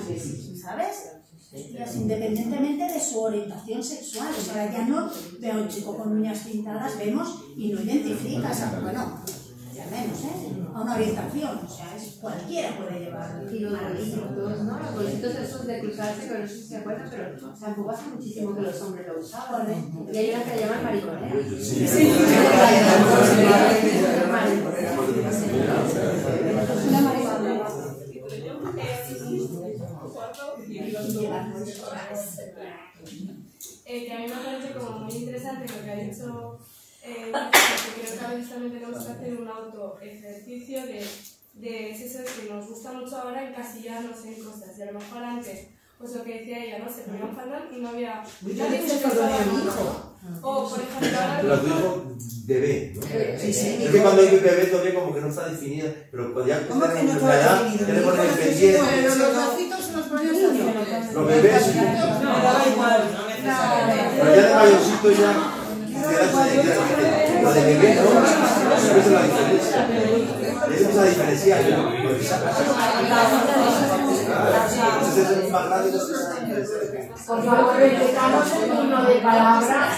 ¿Sabes? Tías, independientemente de su orientación sexual. O sea, ya no veo a un chico con uñas pintadas, vemos y no identificas a, bueno, ya menos, ¿eh? A una orientación. O sea, cualquiera puede llevar. Y los bolsitos, ¿no? Los bolsitos esos de cruzarse, que no sé si se acuerdan, pero tampoco hace muchísimo que los hombres lo usaban. ¿eh? Y hay una que le llaman mariconera. Sí. Una mariconera. eh, que a mí me parece como muy interesante lo que ha dicho eh, que creo que a veces también tenemos que hacer un auto ejercicio de, de es eso que nos gusta mucho ahora encasillarnos en cosas y a lo mejor antes pues lo que decía ella, ¿no? Se ponía un faldón y no había nadie se faldón hijo. O, por ejemplo, ahora Pero hijo bebé, ¿no? Sí, sí, Es que cuando hay bebé todavía como que no está definido, pero cuando ya ¿Cómo que no edad, definido? nació pendiente. sin Pero los se los así. Los bebés. No, me daba igual, no. Pero ya de mayorcito ya Lo de bebé, ¿no? Esa es la diferencia. Esa es la diferencia. Entonces es más grande, no sé. Por favor, respetamos el turno de palabras.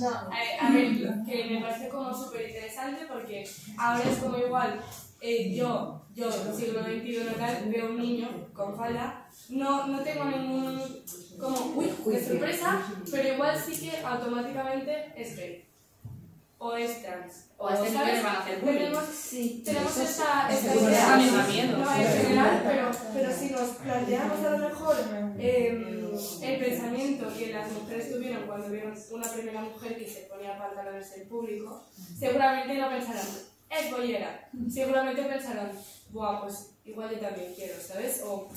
No, a, a ver, que me parece como súper interesante porque ahora es como igual, eh, yo, yo, siglo XXI tal, veo un niño con falda, no, no tengo ningún, como, uy, qué sorpresa, pero igual sí que automáticamente es gay. O es trans. O ¿sabes? le van a hacer bullying. Tenemos, Sí, tenemos eso esta, sí. esta idea, no en general, pero, pero si nos planteamos a lo mejor eh, el pensamiento que las mujeres tuvieron cuando vieron una primera mujer que se ponía pantalones en público, seguramente no pensarán, es bollera. Seguramente pensarán, buah, pues igual yo también quiero, ¿sabes? O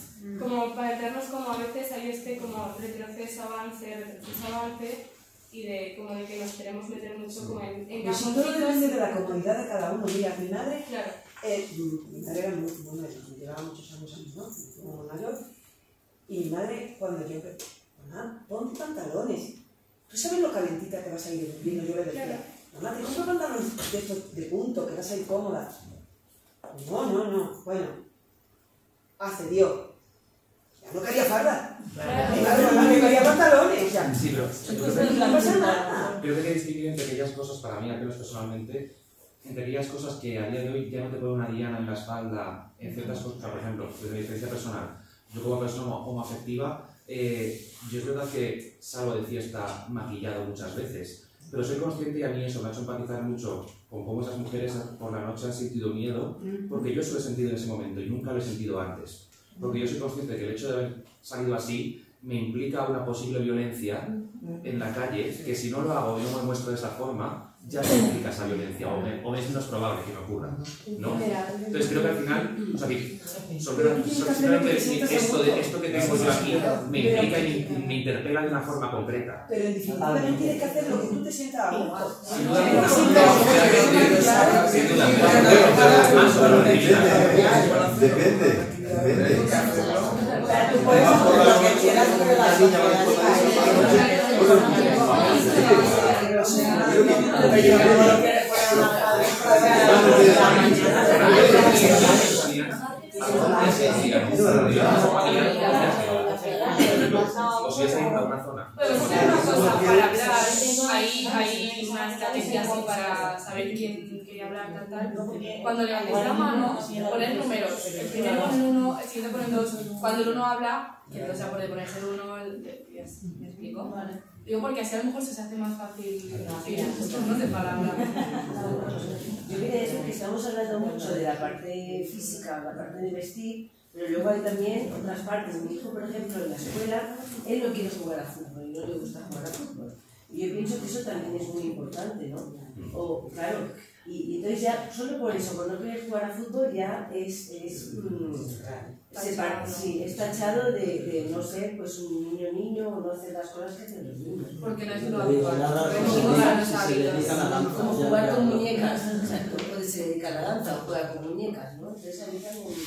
como para meternos como a veces hay este como retroceso, avance, retroceso, avance, y de como de que nos queremos meter mucho como en, en Pues todo depende de la comodidad de cada uno. Mira, mi madre, Claro. eh, mi madre era muy, bueno, me llevaba muchos años a mí, ¿no? Como mayor. Y mi madre, cuando yo mamá, ponte pantalones. ¿Tú sabes lo calentita que vas a ir viendo? Yo le decía, mamá, te compro pantalones de, estos de punto, que vas a ir cómoda. No, no, no. Bueno, accedió. No quería farda. Mi madre mamá, me quería pantalones. Ya. Sí, pero que, No pasa nada. creo que hay que distinguir entre aquellas cosas, para mí, al menos personalmente, entre aquellas cosas que a día de hoy ya no te pone una diana en la espalda, en ciertas cosas, por ejemplo, desde mi experiencia personal, yo como persona homo- homoafectiva, eh, yo es verdad que salgo de fiesta maquillado muchas veces, pero soy consciente y a mí eso me ha hecho empatizar mucho con cómo esas mujeres por la noche han sentido miedo, porque yo eso lo he sentido en ese momento y nunca lo he sentido antes. Porque yo soy consciente que el hecho de haber salido así me implica una posible violencia en la calle, que si no lo hago y no me muestro de esa forma, ya me implica esa violencia, o, me- o es menos probable que me ocurra. ¿no? Entonces creo que al final, o sea, que sobre- sobre- simplemente esto, de, esto que tengo yo aquí me implica y me, me interpela de una forma concreta. Pero en definitiva también tienes que hacer lo que tú te sientas a gusto. Sin duda, sin duda, sobre Depende, hay, hay una estrategia así para saber quién quería hablar, tal, tal. Cuando levantéis la mano, poned números. El primero pone el uno, el siguiente pone el. Cuando el uno habla, que no se puede ponerse el uno, el, el- ¿me explico? Digo porque así a lo mejor se hace más fácil los turnos de palabra. Yo quería decir que estamos hablando mucho de la parte física, la parte de vestir, pero luego hay también otras partes. Mi hijo, por ejemplo, en la escuela, él no quiere jugar a fútbol y no le gusta jugar a fútbol. Y yo pienso que eso también es muy importante, ¿no? O, claro, y, y entonces ya, solo por eso, por no querer jugar a fútbol, ya es, es, mm, separ- sí, es tachado de, de no ser pues un niño niño o no hacer las cosas que hacen los niños. Porque no es lo habitual. Como jugar con muñecas, exacto, puede se dedica a la danza o juega con muñecas, ¿no? Entonces a mí también,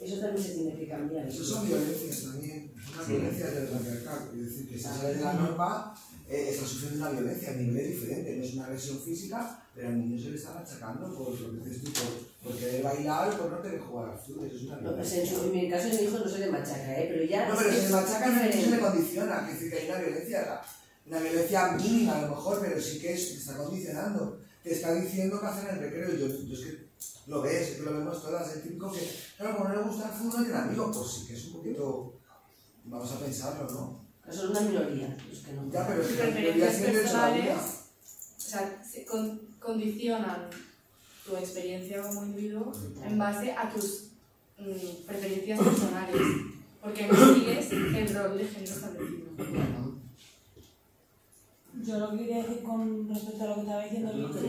eso también se tiene que cambiar. Eso son violencias también, una violencia del patriarcado. Es decir, que si sale de la norma, eh, está sufriendo una violencia a nivel diferente. No es una agresión física, pero al niño se le están achacando por lo que dices tú, por, por querer bailar o por no querer jugar al fútbol. Eso es una No, pues violencia. en, su- en mi caso mi hijo no se le machaca, ¿eh? Pero ya... No, pero que le machacan, no se le condiciona. Es decir, que hay una violencia, una violencia mínima a lo mejor, pero sí que es, te está condicionando. Te está diciendo qué hacer en el recreo. Yo, yo es que lo ves, es que lo vemos todas. El típico que, claro, como no le gusta el fútbol, tiene amigos. Pues sí que es un poquito. Vamos a pensarlo, ¿no? Son una minoría los que no... Ya, pero Preferencias personales, o sea, se con- condicionan tu experiencia como individuo en base a tus mm, preferencias personales, porque no sigues el rol de género establecido. Yo lo que quería decir con respecto a lo que estaba diciendo Víctor.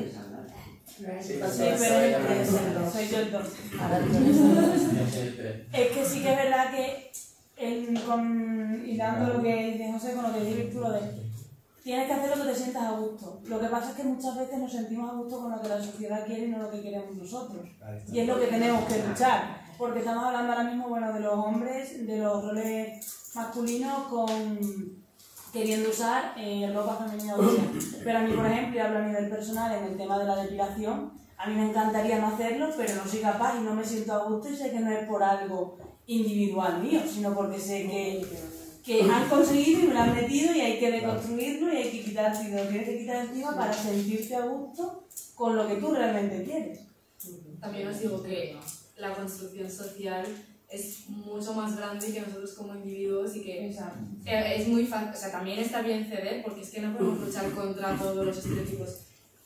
Sí, pero soy yo el dos. Es que sí que es verdad que, en, con, y dando lo que dice José con lo que dice Víctor, lo de tienes que hacer lo que te sientas a gusto. Lo que pasa es que muchas veces nos sentimos a gusto con lo que la sociedad quiere y no lo que queremos nosotros. Y es lo que tenemos que luchar. Porque estamos hablando ahora mismo bueno, de los hombres, de los roles masculinos con queriendo usar eh, ropa femenina. Pero a mí, por ejemplo, y hablo a nivel personal en el tema de la depilación, a mí me encantaría no hacerlo, pero no soy capaz y no me siento a gusto y sé que no es por algo individual mío, sino porque sé que, que han conseguido y me lo han metido y hay que deconstruirlo y hay que quitarse y lo tienes que quitar encima para sentirte a gusto con lo que tú realmente quieres. También os digo que la construcción social es mucho más grande que nosotros como individuos y que eh, es muy fácil, o sea, también está bien ceder porque es que no podemos luchar contra todos los estereotipos.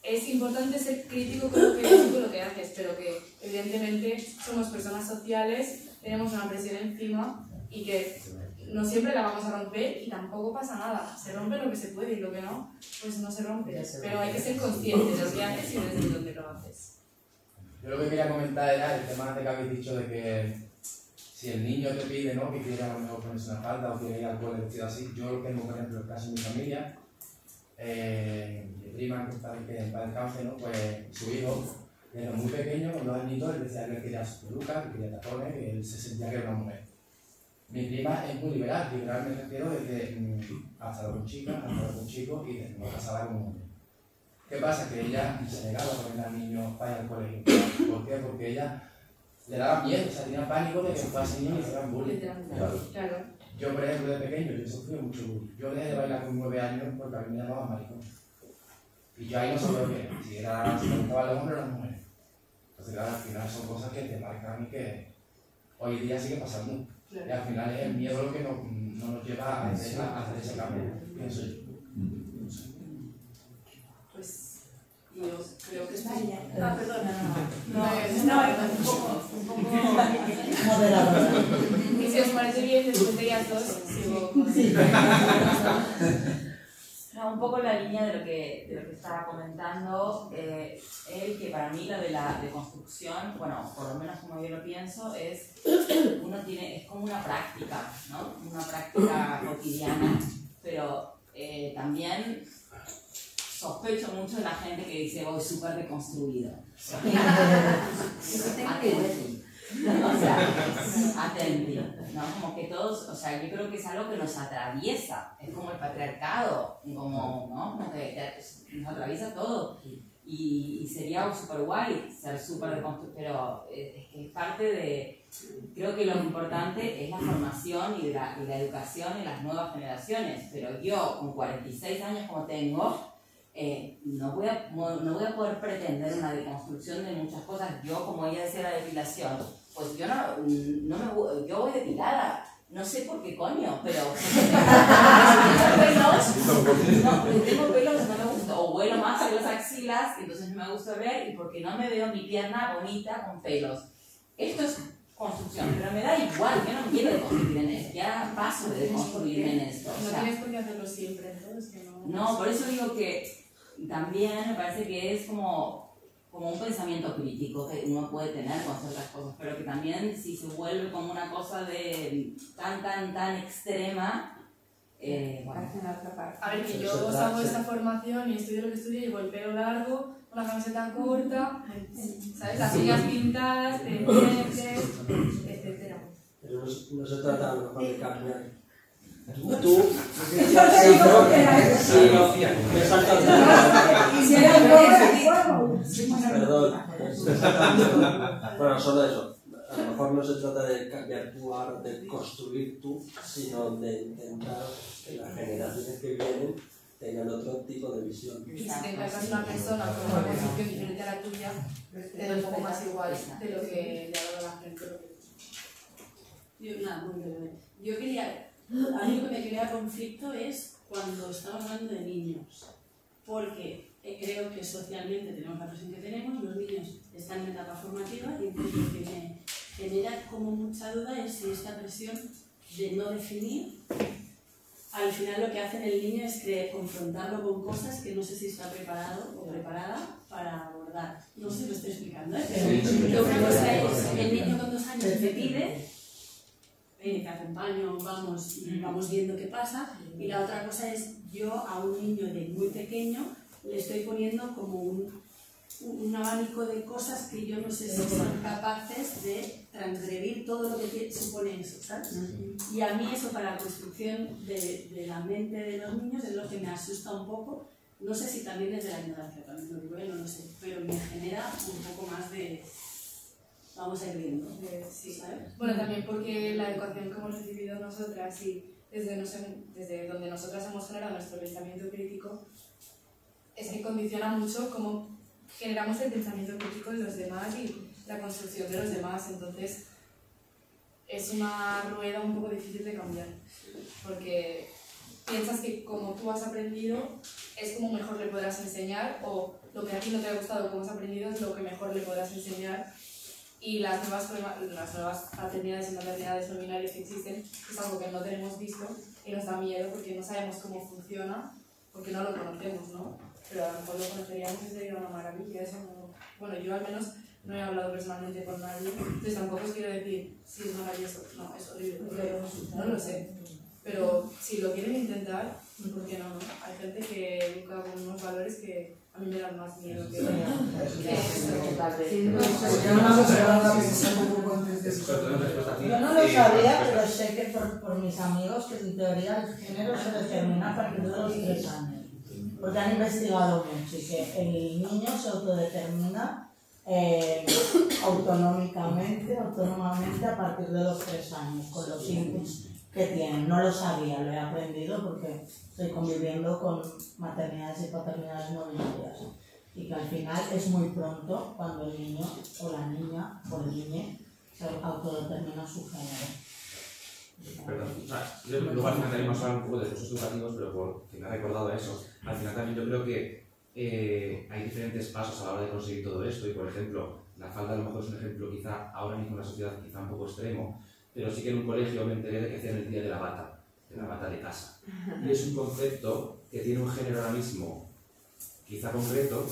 Es importante ser crítico con lo que con lo que haces, pero que evidentemente somos personas sociales, tenemos una presión encima y que no siempre la vamos a romper y tampoco pasa nada. Se rompe lo que se puede y lo que no, pues no se rompe. Pero hay que ser consciente de lo que haces y desde dónde lo haces. Yo lo que quería comentar era el tema de que habéis dicho de que si el niño te pide ¿no? que quiere a lo mejor ponerse una falda o quiere ir al cole vestido así, yo lo tengo, por ejemplo, el caso de mi familia, eh, mi prima que está en paz descanse, ¿no? pues su hijo, desde muy pequeño, con dos añitos, él decía que quería su peluca, que quería tapones, que él se sentía que era una mujer. Mi prima es muy liberal, liberal me refiero desde mm, hasta con chicas, hasta con chicos y desde no casada con un hombre. ¿Qué pasa? Que ella se negaba a poner al niño para ir al colegio. ¿Por qué? Porque ella le daba miedo, o sea, tenía pánico de que fuese niño y le hicieran bullying. Claro. Yo, por ejemplo, de pequeño, yo sufrí mucho bullying. Yo dejé de bailar con nueve años porque a mí me llamaban maricón. Y yo ahí no sabía lo que era, si era, si me gustaban los hombres o las mujeres. Al final son cosas que te marcan y que hoy día sigue pasando. Y al final es el miedo lo que nos, no nos lleva a hacer, a hacer ese cambio, pienso yo. Pues yo creo que está Vaya. Ah, perdona, no, no. No, No, es- es un poco, un poco Moderadora. Y si os parece bien, después de ellas dos, sigo No, un poco en la línea de lo que, de lo que estaba comentando, eh, él, que para mí lo de la deconstrucción, bueno, por lo menos como yo lo pienso, es, uno tiene, es como una práctica, ¿no? Una práctica cotidiana, pero eh, también sospecho mucho de la gente que dice, voy súper deconstruido. O sea, atenti, ¿no? Como que todos, o sea, yo creo que es algo que nos atraviesa, es como el patriarcado, como, ¿no? Como que nos atraviesa todo. Y, y sería súper guay ser súper deconstruido, pero eh, es que es parte de, creo que lo importante es la formación y la, y la educación en las nuevas generaciones, pero yo con 46 años como tengo, eh, no, voy a, no voy a poder pretender una deconstrucción de muchas cosas. Yo, como ella decía la depilación, pues yo no, no me yo voy depilada. No sé por qué coño, pero tengo pelos, no, tengo pelos no me gusta, o vuelo más en las axilas, entonces no me gusta ver, y porque no me veo mi pierna bonita con pelos. Esto es construcción, pero me da igual, yo no quiero deconstruir en esto, ya paso de deconstruirme en esto. o No tienes por qué hacerlo siempre, entonces que no. no, por eso digo que también me parece que es como, como un pensamiento crítico que uno puede tener con ciertas cosas, pero que también si se vuelve como una cosa de tan, tan, tan extrema, eh, bueno. A ver, que yo os hago esta formación y estudio lo que estudio, llevo el pelo largo, una camiseta corta, ¿sabes? Las uñas pintadas, pendientes, etcétera. Pero no, no se trata a lo mejor de cambiar. Tú, Tú- Sí, no, me salta Perdón, Bueno, solo eso. A lo mejor no se trata de cambiar tú ahora, de construir tú, sino de intentar que las generaciones que vienen tengan otro tipo de visión. Y si te encuentras una persona con una concepción diferente a la tuya, te da un poco más igual de lo que le ha dado la gente. nada, muy. Yo quería, a mí lo que me crea conflicto es cuando estamos hablando de niños, porque eh, creo que socialmente tenemos la presión que tenemos, los niños están en etapa formativa y entonces lo que me genera como mucha duda es si esta presión de no definir al final lo que hace el niño es que confrontarlo con cosas que no sé si está preparado o preparada para abordar. No sé si lo estoy explicando, ¿eh? pero Sí, sí, pero una cosa sí. es el niño con dos años te pide, "Ven, te acompaño, vamos, vamos viendo qué pasa, y la otra cosa es yo a un niño de muy pequeño le estoy poniendo como un, un abanico de cosas que yo no sé si son capaces de transgredir todo lo que supone eso, ¿sabes? Y a mí eso para la construcción de, de la mente de los niños es lo que me asusta un poco. No sé si también desde la ignorancia, también lo digo, ¿eh? no lo sé, pero me genera un poco más de... Vamos a ir viendo, Sí. ¿sabes? Bueno, también porque la educación que hemos recibido nosotras y desde, nos- desde donde nosotras hemos generado nuestro pensamiento crítico, es que condiciona mucho cómo generamos el pensamiento crítico en los demás y la construcción de los demás. Entonces, es una rueda un poco difícil de cambiar, porque piensas que como tú has aprendido es como mejor le podrás enseñar o lo que a ti no te ha gustado como has aprendido es lo que mejor le podrás enseñar y las nuevas, las nuevas paternidades y maternidades no binarias que existen es algo que no tenemos visto y nos da miedo porque no sabemos cómo funciona, porque no lo conocemos, ¿no? Pero a lo mejor lo conoceríamos y sería una maravilla. Eso no- Bueno, yo al menos no he hablado personalmente con nadie, entonces tampoco os quiero decir si es maravilloso, no, es horrible, no lo sé. Pero si lo quieren intentar, ¿por qué no? no? Hay gente que educa con unos valores que a mí me dan más miedo que, que Yo no lo sabía, pero sé que por, por mis amigos que en teoría el género se determina a partir de los tres años. Porque han investigado mucho y que el niño se autodetermina eh, autonómicamente, autónomamente a partir de los tres años, con los inputs que tienen. No lo sabía, lo he aprendido porque estoy conviviendo con maternidades y paternidades no binarias. Y que al final es muy pronto cuando el niño o la niña o el niñe se autodetermina su género. Perdón, o sea, yo luego al final también hablar un poco de cursos educativos, pero porque me ha recordado eso. Al final también yo creo que eh, hay diferentes pasos a la hora de conseguir todo esto y, por ejemplo, la falda a lo mejor es un ejemplo quizá ahora mismo en la sociedad quizá un poco extremo, pero sí que en un colegio me enteré de que hacían el día de la bata, de la bata de casa. Y es un concepto que tiene un género ahora mismo quizá concreto,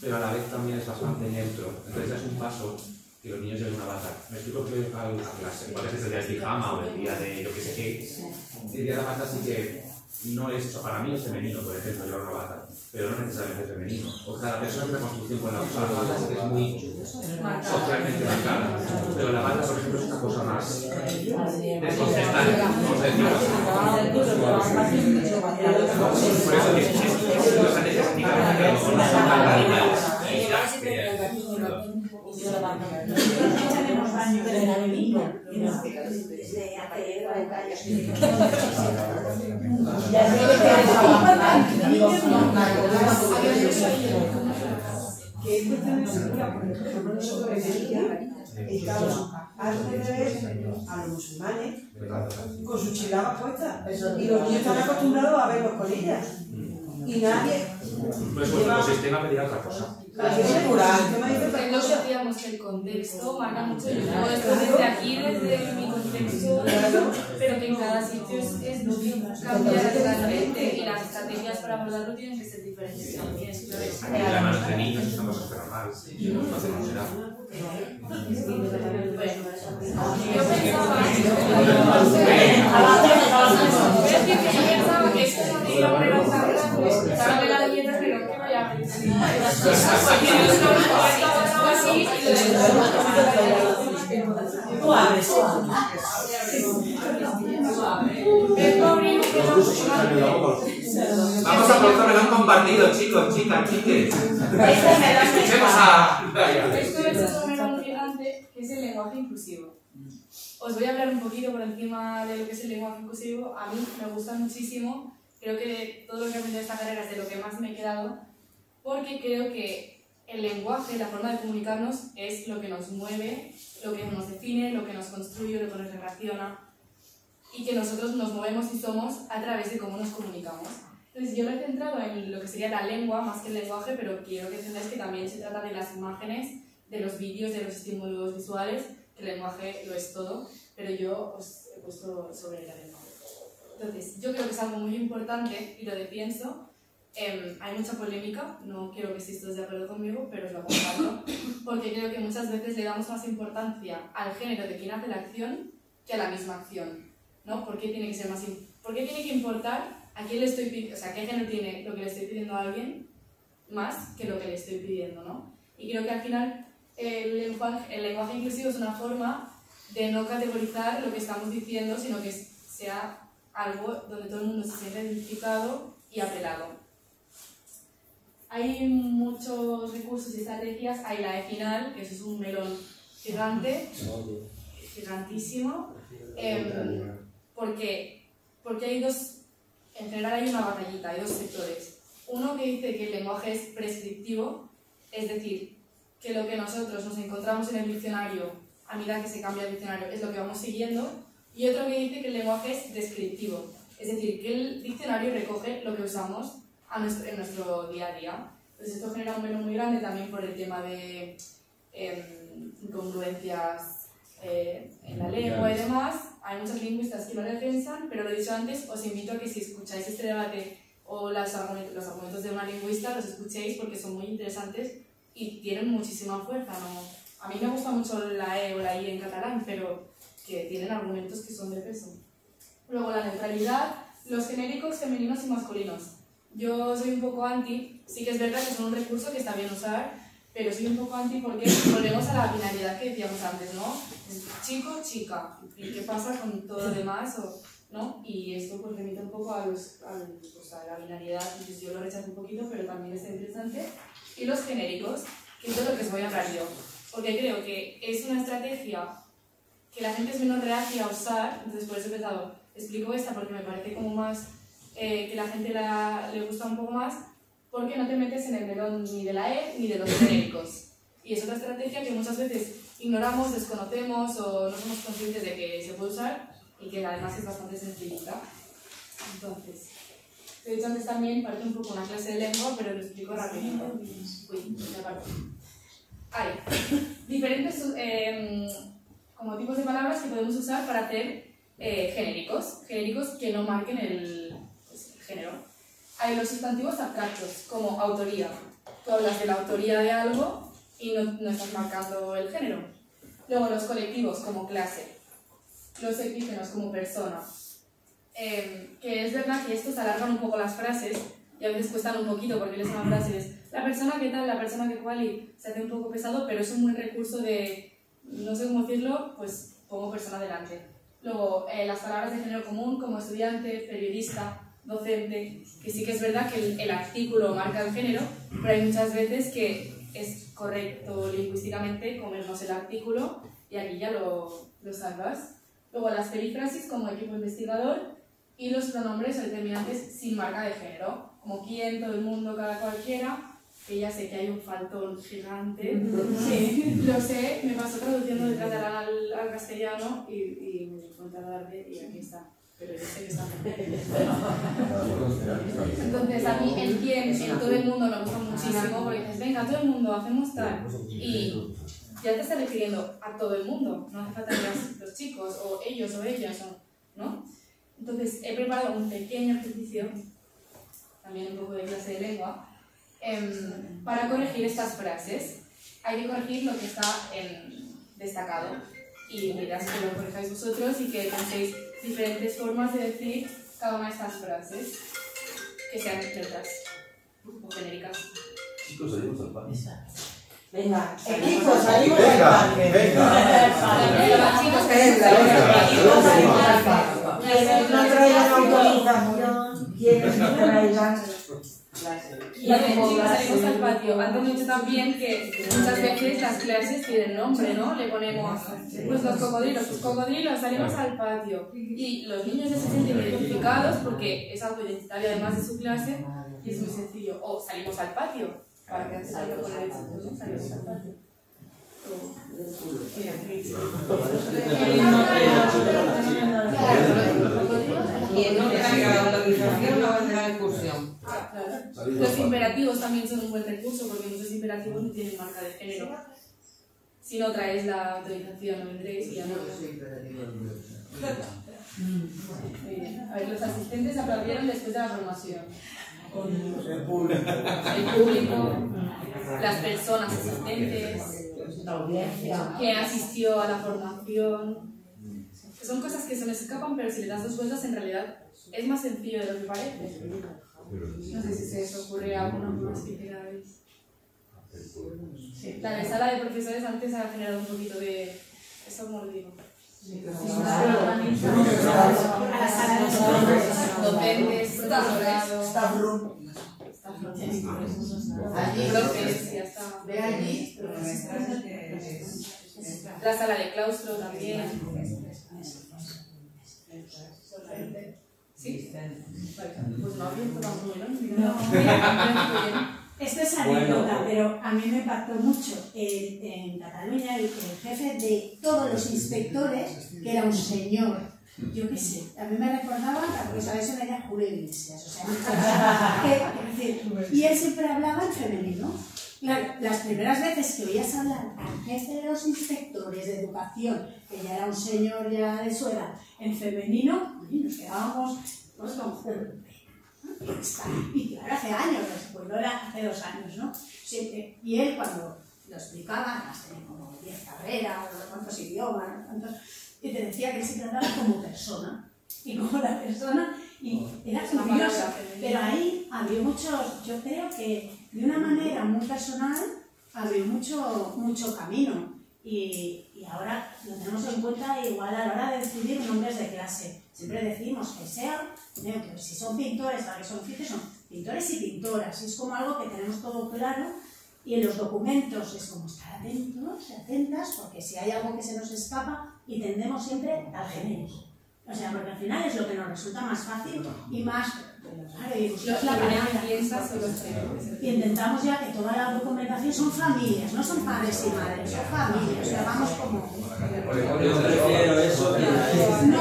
pero a la vez también es bastante neutro. Entonces es un paso que los niños lleven una bata. Me explico que a la clase. Igual es el día del pijama o el día de yo que sé qué. El día de la bata sí que no es. Para mí es femenino, por ejemplo, llevar una bata, pero no necesariamente es femenino. O cada persona es una construcción con la que es muy socialmente marcada. Pero la bata, por ejemplo, es una cosa más desconcertante. Vamos a decirlo así. Por eso que es- es- los antes explicaban que a lo mejor no son tan radicales. Que- es cuestión de seguridad, porque por ejemplo en sobrevivencia, estamos árboles a los musulmanes con sus chilabas puestas. Y los niños están acostumbrados a verlos con ellas. Y nadie. Pues vuestro ecosistema pedirá otra cosa. No sabíamos que el contexto marca mucho. Yo puedo estar desde aquí, desde mi contexto, pero que en cada sitio es, es cambiar totalmente y las estrategias para abordarlo tienen que ser diferentes también. Y además entre niños estamos enfermos mal. No hacemos será. Yo pensaba, es que yo pensaba que esto no te iba a la Vamos a otro melón compartido, chicos, chicas, chiques. Escuchemos a. Esto es un fenómeno gigante que es el lenguaje inclusivo. Os voy a hablar un poquito por encima de lo que es el lenguaje inclusivo. A mí me gusta muchísimo. Creo que todo lo que he aprendido de esta carrera es de lo que más me he quedado. Porque creo que el lenguaje, la forma de comunicarnos, es lo que nos mueve, lo que nos define, lo que nos construye, lo que nos relaciona. Y que nosotros nos movemos y somos a través de cómo nos comunicamos. Entonces yo lo he centrado en lo que sería la lengua más que el lenguaje, pero quiero que entendáis que también se trata de las imágenes, de los vídeos, de los estímulos visuales, que el lenguaje lo es todo, pero yo os he puesto sobre la lengua. Entonces, yo creo que es algo muy importante y lo de em, hay mucha polémica, no quiero que estéis todos de acuerdo conmigo, pero os lo comparto, porque creo que muchas veces le damos más importancia al género de quien hace la acción que a la misma acción. ¿no? ¿Por qué tiene que ser más ¿Por qué tiene que importar a quién le estoy pidiendo, o sea, qué género tiene lo que le estoy pidiendo a alguien más que lo que le estoy pidiendo, ¿no? Y creo que al final el lenguaje, el lenguaje inclusivo es una forma de no categorizar lo que estamos diciendo, sino que sea algo donde todo el mundo se sienta identificado y apelado. Hay muchos recursos y estrategias, hay la E final, que eso es un melón gigante, gigantísimo, em, porque, porque hay dos, en general hay una batallita, hay dos sectores. Uno que dice que el lenguaje es prescriptivo, es decir, que lo que nosotros nos encontramos en el diccionario, a medida que se cambia el diccionario, es lo que vamos siguiendo, y otro que dice que el lenguaje es descriptivo, es decir, que el diccionario recoge lo que usamos a nuestro- en nuestro día a día. Entonces esto genera un menú muy grande también por el tema de em, incongruencias eh, en la lengua y demás. Hay muchos lingüistas que lo defensan, pero lo he dicho antes, os invito a que si escucháis este debate o las los argumentos de una lingüista, los escuchéis porque son muy interesantes y tienen muchísima fuerza. ¿no? A mí me gusta mucho la E o la I en catalán, pero que tienen argumentos que son de peso. Luego la neutralidad, los genéricos femeninos y masculinos. Yo soy un poco anti, sí que es verdad que son un recurso que está bien usar, pero soy un poco anti porque volvemos a la binariedad que decíamos antes, ¿no? Chico, chica, ¿y qué pasa con todo lo demás? O, ¿no? Y esto pues remite un poco a, los, al- pues, a la binariedad, entonces yo lo rechazo un poquito, pero también está interesante. Y los genéricos, que es de lo que os voy a hablar yo, porque creo que es una estrategia que la gente es menos reacia a usar, entonces por eso he pensado, explico esta porque me parece como más eh, que la gente la, le gusta un poco más, porque no te metes en el melón ni de la E ni de los genéricos. Y es otra estrategia que muchas veces ignoramos, desconocemos o no somos conscientes de que se puede usar y que además es bastante sencillita. Entonces, he dicho antes también, parece un poco una clase de lengua, pero lo explico rapidito. Uy. Hay diferentes eh, como tipos de palabras que podemos usar para hacer eh, genéricos, genéricos que no marquen el género. Hay los sustantivos abstractos, como autoría. Tú hablas de la autoría de algo y no, no estás marcando el género. Luego los colectivos, como clase. Los epígenos, como persona. Eh, que es verdad que estos alargan un poco las frases y a veces cuestan un poquito porque lees una frase es la persona que tal, la persona que cual y se hace un poco pesado, pero es un buen recurso de, no sé cómo decirlo, pues pongo persona delante. Luego, eh, las palabras de género común como estudiante, periodista, docente, que sí que es verdad que el, el artículo marca el género, pero hay muchas veces que es correcto lingüísticamente comernos el artículo y aquí ya lo, lo salvas. Luego, las perifrasis como equipo investigador y los pronombres o determinantes sin marca de género, como quién, todo el mundo, cada cualquiera, que ya sé que hay un faltón gigante. Sí, lo sé, me pasó traduciendo de catalán al, al castellano y, y me cuenta tarde y aquí está. Pero yo sé que está Entonces, a mí el quién en todo el mundo me gusta muchísimo porque dices, venga, todo el mundo, hacemos tal. Y ya te está refiriendo a todo el mundo, no hace falta que los, chicos o ellos o ellas, ¿no? Entonces, he preparado un pequeño ejercicio, también un poco de clase de lengua, em, para corregir estas frases. Hay que corregir lo que está en destacado y es que lo corrijáis vosotros y que penséis diferentes formas de decir cada una de estas frases que sean neutras o genéricas. Chicos, salimos al parque. Venga, equipo, al salimos al Venga, parque. venga. Chicos, que Venga, venga, Chicos, salimos al parque. Quienes no traigan autorización, quienes no traigan... Y chicos salimos al patio. Antes dicho también que muchas veces las clases tienen nombre, ¿no? Le ponemos, pues los cocodrilos, pues cocodrilos, salimos al patio. Y los niños ya se sienten identificados porque es algo identitario además de su clase y es muy sencillo. O salimos al patio, para que salga con. Salimos al patio. Quien no traiga autorización no vendrá a excursión. Los imperativos también son un buen recurso porque muchos imperativos no tienen marca de género. Si no traes la autorización, no vendréis y ya no. Muy bien. A ver, los asistentes aplaudieron después de la formación. El público. El público, las personas asistentes, que asistió a la formación. Son cosas que se nos escapan, pero si le das dos vueltas, en realidad es más sencillo de lo que parece. No sé si se os ocurre alguna más que queráis. La de sala de profesores antes ha generado un poquito de. Eso como lo digo. Docentes, profesorado. Staff room. Allí, profes, ya está. Ve allí, La sala de claustro también. ¿Sí? Pues no había Esto es Bueno. anécdota, pero a mí me impactó mucho. El- en Cataluña, el, el jefe de todos los inspectores, que era un señor, yo qué sé, a mí me recordaba, porque sabes, una era Julio Iglesias, o sea, que- decir, y él siempre hablaba en femenino. Claro, las primeras veces que oías hablar al jefe de los inspectores de educación, que ya era un señor ya de su edad, en femenino, y nos quedábamos pues, como, y claro, hace años, pues no era hace dos años, ¿no? Y él cuando lo explicaba, además tenía como 10 carreras, cuántos idiomas, cuántos, y te decía que él siempre hablaba como persona, y como la persona, y era curioso. Pero ahí abrió muchos, yo creo que de una manera muy personal, abrió mucho, mucho camino. Y, y ahora lo tenemos en cuenta igual a la hora de decidir nombres de clase. Siempre decimos que sea, que si son pintores, para que son oficios, son pintores y pintoras. Y es como algo que tenemos todo claro. Y en los documentos es como estar atentos y atentas, porque si hay algo que se nos escapa, y tendemos siempre al genérico. O sea, porque al final es lo que nos resulta más fácil y más. Claro, y la los Y intentamos ya que toda la documentación son familias, no son padres y madres, son familias. O sea, vamos como. Yo prefiero eso que la No,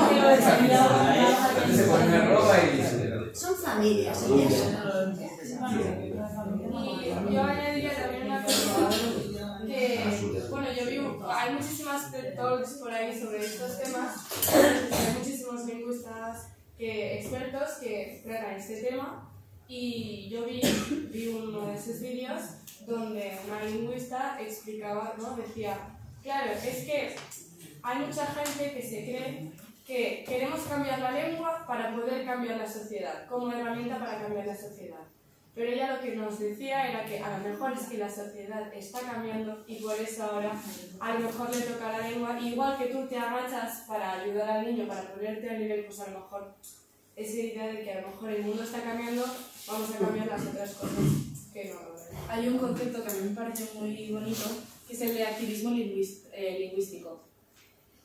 Se ponen en ropa y son familias, y eso. Y yo añadiría también una cosa que, bueno, yo vi, hay muchísimas Talks por ahí sobre estos temas, hay muchísimos lingüistas que, expertos que tratan este tema y yo vi, vi uno de esos vídeos donde una lingüista explicaba, ¿no? Decía, claro, es que hay mucha gente que se cree que queremos cambiar la lengua para poder cambiar la sociedad, como herramienta para cambiar la sociedad. Pero ella lo que nos decía era que a lo mejor es que la sociedad está cambiando y por eso ahora a lo mejor le toca la lengua. Igual que tú te agachas para ayudar al niño, para ponerte al nivel, pues a lo mejor esa idea de que a lo mejor el mundo está cambiando, vamos a cambiar las otras cosas que no. Hay un concepto que a mí me parece muy bonito, que es el de activismo eh, lingüístico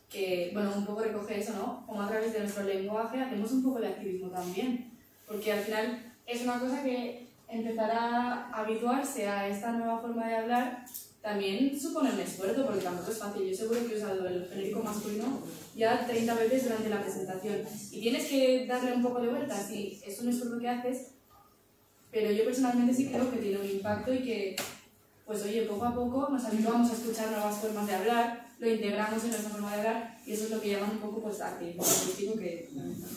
que, bueno, un poco recoge eso, ¿no? Como a través de nuestro lenguaje hacemos un poco de activismo también, porque al final es una cosa que empezará a habituarse a esta nueva forma de hablar también supone un esfuerzo, porque tampoco es fácil. Yo seguro que he usado el genérico masculino ya 30 veces durante la presentación. Y tienes que darle un poco de vueltas y es un esfuerzo que haces, pero yo personalmente sí creo que tiene un impacto y que, pues oye, poco a poco nos habituamos a escuchar nuevas formas de hablar, lo integramos en nuestra forma de hablar y eso es lo que llaman un poco pues activismo que...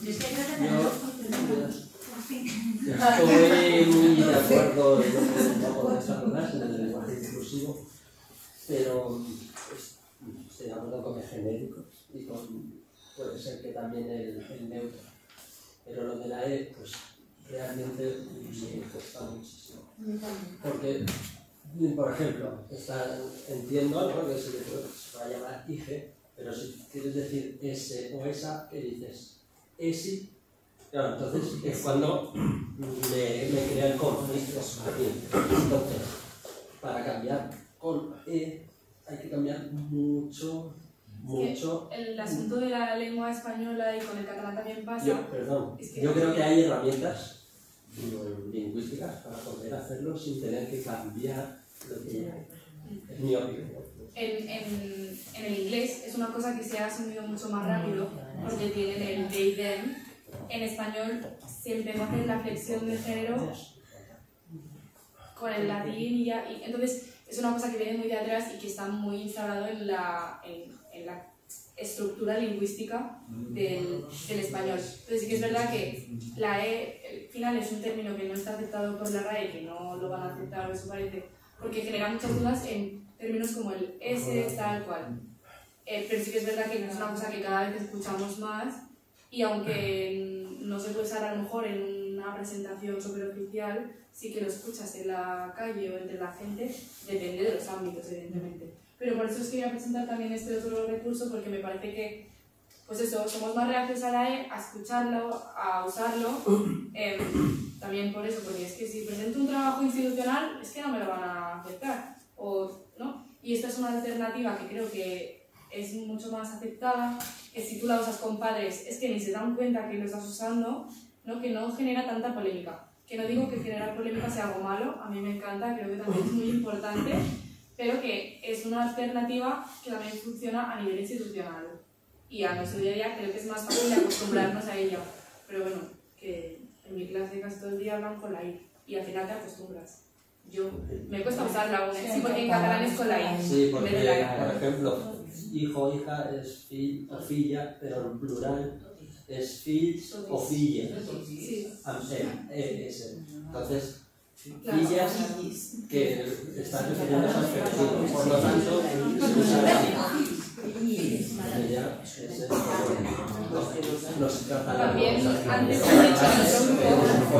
Yo es que creo que tenemos Estoy muy de acuerdo en lo que en el lenguaje inclusivo, pero pues, estoy de acuerdo con el genérico y con, puede ser que también el, neutro. Pero lo de la E, pues realmente me cuesta muchísimo. Porque, por ejemplo, está, entiendo ¿no? que se, se va a llamar IGE, pero si quieres decir S o esa, ¿qué dices? ESI. Claro, entonces es cuando me, me crea el conflicto aquí. Entonces, para cambiar con E hay que cambiar mucho, mucho. Es que el asunto de la lengua española y con el catalán también pasa. Yo, perdón, es que- yo creo que hay herramientas mm, lingüísticas para poder hacerlo sin tener que cambiar lo que. Es mi opinión. En, en, en el inglés es una cosa que se ha asumido mucho más rápido porque tienen el they them. En español se empezó a la flexión de género con el latín y ya. Y entonces es una cosa que viene muy de atrás y que está muy instalado en la, en, en la estructura lingüística del, del español. Entonces sí que es verdad que la E al final es un término que no está aceptado por la RAE, que no lo van a aceptar, eso parece, porque genera muchas dudas en términos como el S, tal cual. Eh, pero sí que es verdad que es una cosa que cada vez escuchamos más y aunque no se puede usar a lo mejor en una presentación superoficial, sí que lo escuchas en la calle o entre la gente, depende de los ámbitos, evidentemente. Pero por eso os quería presentar también este otro recurso, porque me parece que, pues eso, somos más reacios a la E, a escucharlo, a usarlo. em, también por eso, porque es que si presento un trabajo institucional, es que no me lo van a aceptar. O, ¿no? Y esta es una alternativa que creo que es mucho más aceptada, que si tú la usas con padres, es que ni se dan cuenta que lo estás usando, ¿no? que no genera tanta polémica. Que no digo que generar polémica sea algo malo, a mí me encanta, creo que también es muy importante, pero que es una alternativa que también funciona a nivel institucional. Y a nuestro día a día creo que es más fácil acostumbrarnos a ella. Pero bueno, que en mi clase casi todo el día hablan con la I y al final te acostumbras. Yo me cuesta usarla aún, ¿eh? sí, porque en catalán es con la I. Sí, porque, la por ejemplo, hijo, hija es fill o filla, pero en plural es fills o filles. Sí. Eh, eh. Entonces, fillas que están refiriendo a femeninos. Por lo tanto, se usa ella es el- los- los También catálogos. antes han dicho en otro grupo,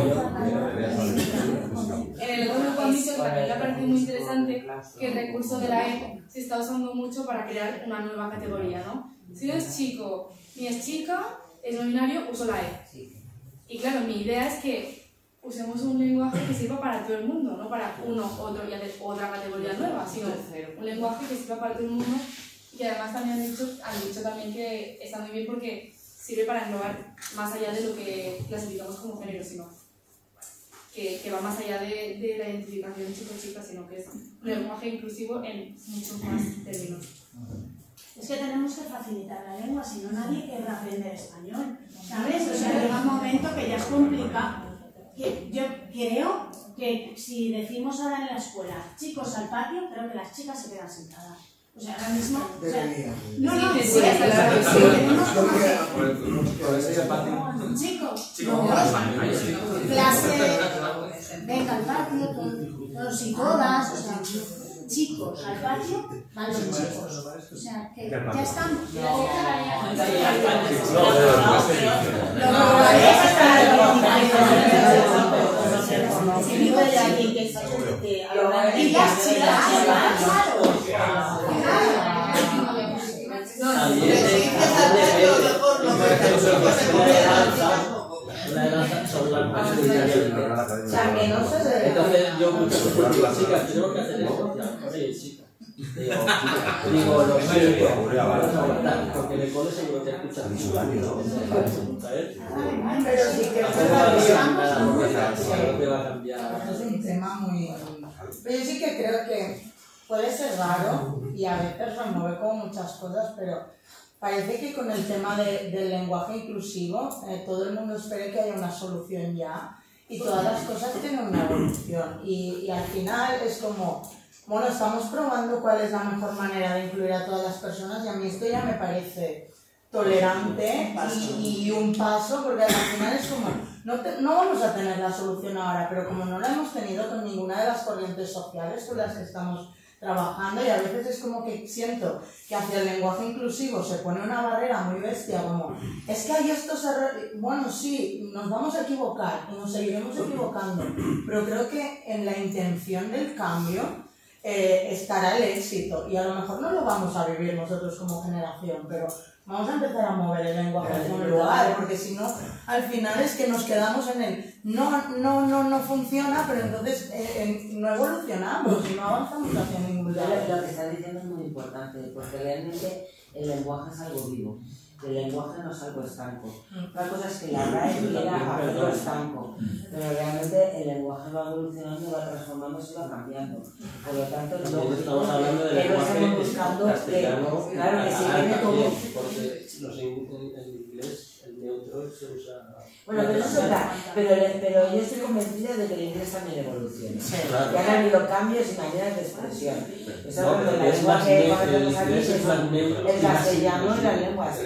en que también me parece muy interesante que el recurso de la E se está usando mucho para crear una nueva categoría, ¿no? Si no es chico ni es chica, es no binario, uso la E. Y claro, mi idea es que usemos un lenguaje que sirva para todo el mundo, no para uno, otro y otra categoría nueva, sino un lenguaje que sirva para todo el mundo y además también han dicho, han dicho también que está muy bien porque sirve para englobar más allá de lo que clasificamos como género, sino que, que va más allá de, de la identificación chico-chica, sino que es un lenguaje inclusivo en muchos más términos. Es que tenemos que facilitar la lengua, si no nadie querrá aprender español. ¿Sabes? O sea, llega un momento que ya es complicado. Yo creo que si decimos ahora en la escuela, chicos al patio, creo que las chicas se quedan sentadas. O sea, ahora mismo. O sea, Debería. no, no, Sí, sí, tenemos Chicos, Chico, no, no, clase, venga al patio, con- todos y todas, o sea, chicos al patio, van los chicos. O sea, que ya a lo mejor- Y las chicas, claro. También es una de danza son las más solidarias. También no se debe- Entonces yo digo, chicas, tenemos que hacer esto. Ya, oye, chica. Digo, lo suyo, vamos a aguantar, porque en el cole seguro que escuchan mucho. Pero sí que que te va a cambiar. Es un tema muy... Pero yo sí que creo que puede ser raro y a veces remueve como muchas cosas, pero parece que con el tema de- del lenguaje inclusivo eh, todo el mundo espera que haya una solución ya y todas las cosas tienen una evolución. Y, y al final es como, bueno, estamos probando cuál es la mejor manera de incluir a todas las personas y a mí esto ya me parece tolerante y, y un paso, porque al final es como, no, te- no vamos a tener la solución ahora, pero como no la hemos tenido con ninguna de las corrientes sociales con las que estamos trabajando y a veces es como que siento que hacia el lenguaje inclusivo se pone una barrera muy bestia, como, es que hay estos errores, bueno, sí, nos vamos a equivocar y nos seguiremos equivocando, pero creo que en la intención del cambio eh, estará el éxito y a lo mejor no lo vamos a vivir nosotros como generación, pero vamos a empezar a mover el lenguaje en un lugar, porque si no, al final es que nos quedamos en el no, no, no, no funciona, pero entonces eh, eh, no evolucionamos y no avanzamos hacia ningún Lo, lado. lo que estás diciendo es muy importante, porque realmente el lenguaje es algo vivo. El lenguaje no es algo estanco. Una cosa es que la RAE quiera hacerlo estanco, pero realmente el lenguaje va evolucionando, va transformándose y va cambiando. Por lo tanto, no estamos hablando de que no lenguaje estamos buscando castellano, claro, que se viene porque los en, inglés el neutro usa. Bueno, pero eso es verdad. Pero, pero yo estoy convencida de que el inglés también evoluciona. Claro. Que han habido cambios y maneras de expresión. Eso No, es la es lengua más que el es castellano y simple. las lenguas.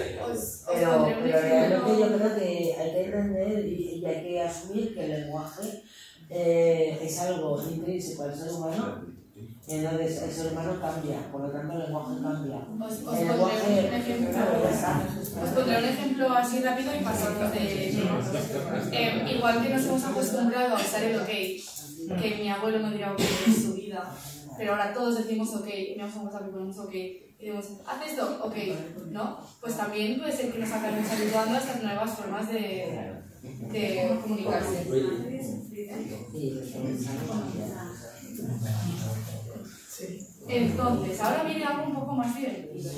Pero, pero realmente yo creo que hay que entender y, y hay que asumir que el lenguaje eh, es algo intrínseco al ser humano. Entonces el ser humano cambia, por lo tanto el lenguaje cambia. Os, os El pondré lenguaje, un ejemplo, os pondré un ejemplo así rápido y pasamos de Eh, igual que nos hemos acostumbrado a usar el ok, que mi abuelo no dirá ok en su vida, pero ahora todos decimos ok, miramos un WhatsApp y ponemos ok, y decimos, haz esto, ok, ¿no? Pues también puede ser que nos acabemos habituando a estas nuevas formas de, de comunicarse. Entonces, ahora viene algo un poco más divertido.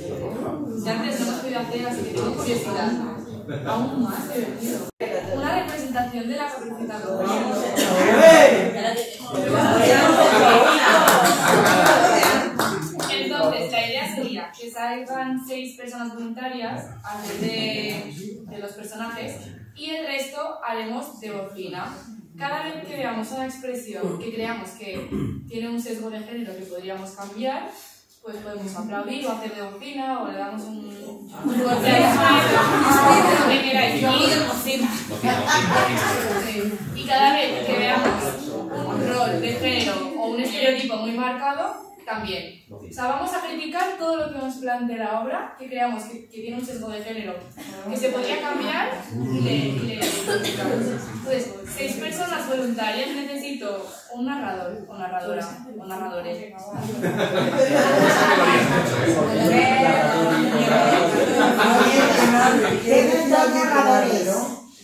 Si antes no hemos podido hacer, así que tengo curiosidad. Aún más divertido. Una representación de la Entonces, la idea sería que salgan seis personas voluntarias a de, de los personajes y el resto haremos de bocina. Cada vez que veamos una expresión que creamos que tiene un sesgo de género que podríamos cambiar, pues podemos aplaudir o hacer de bocina o le damos un, lo que queráis. Y- cada vez que veamos un rol de género o un estereotipo muy marcado, también. O sea, vamos a criticar todo lo que nos plantea la obra, que creamos que, que tiene un sesgo de género, que se podría cambiar y le, y le personas voluntarias, necesito un narrador o narradora o narradores.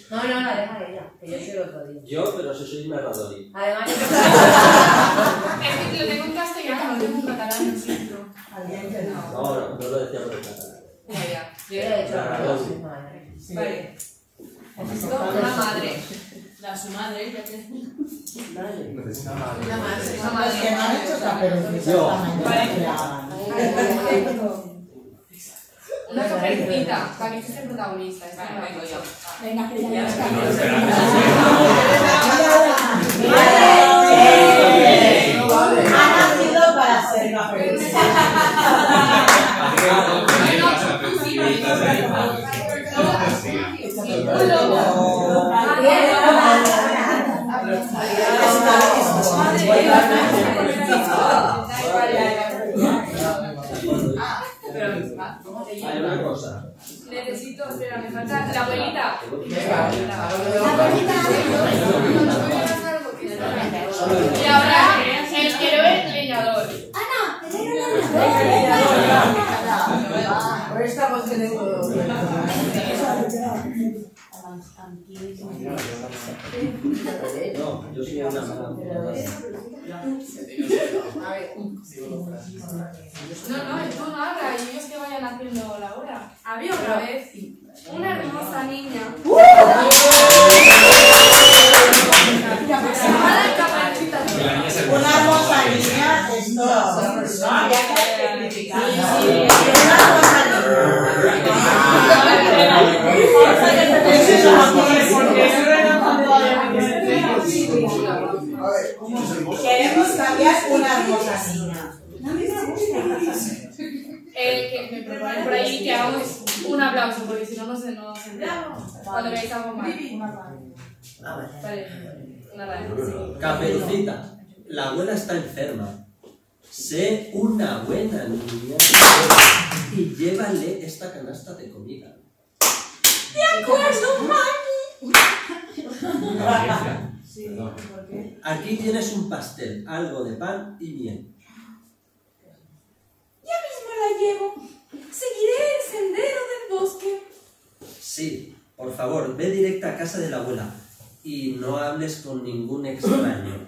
No, no, no, deja ella, que yo soy el otro día. Yo, pero si soy narrador. Además, Es que lo tengo en castellano, lo tengo en catalán, lo siento. No, no, no lo decía por el catalán. Ya, ya. yo ya he hecho. Vale. Esto, una madre. La su madre, ya que. Necesita madre. Una madre. Una Los madre. que no han hecho caperucita esta la. Una para que sea el protagonista. Esta la yo. Venga, que ya Ya, nos ya. Ha nacido para ser caperucita. Un lobo. ¿Cómo te Hay una cosa. Necesito, espera, me falta la abuelita. Y ahora el héroe leñador. Por esta voz que tengo. No, yo soy una. No, no, tú no habla y ellos que vayan haciendo la hora. Había otra vez una hermosa niña. Caperucita. Una hermosa niña, que criticar. Una hermosa niña. Queremos cambiar una hermosa niña. Eh, que me proponen por ahí que hagamos un aplauso, porque si no, no se nos. Cuando veáis algo mal. Vale, una radio. Caperucita, la abuela está enferma. Sé una buena niña y llévale esta canasta de comida. De acuerdo, mami. Aquí tienes un pastel, algo de pan y miel. Ya mismo la llevo. Seguiré el sendero del bosque. Sí, por favor, ve directa a casa de la abuela y no hables con ningún extraño.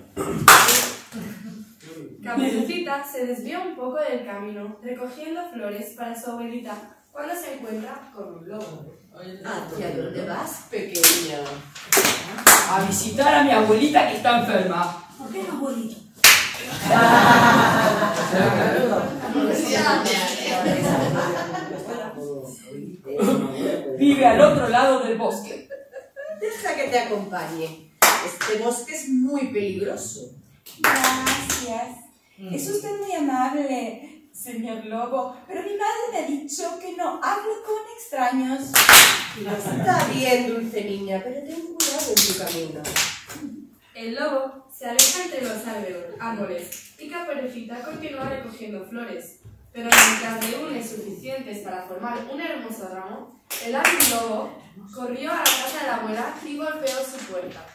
Caperucita se desvía un poco del camino, recogiendo flores para su abuelita, cuando se encuentra con un lobo. ¿Hacia dónde vas, pequeña? A visitar a mi abuelita que está enferma. ¿Por qué no, abuelito? Vive al otro lado del bosque. te acompañe. Este bosque es muy peligroso. Gracias. Es usted muy amable, señor Lobo, pero mi madre me ha dicho que no hablo con extraños. Está bien, dulce niña, pero ten cuidado en tu camino. El lobo se aleja entre los árboles- árboles y Caperucita continúa recogiendo flores. Pero mientras reúne suficientes para formar un hermoso ramo, el hábil lobo corrió a la casa de la abuela y golpeó su puerta.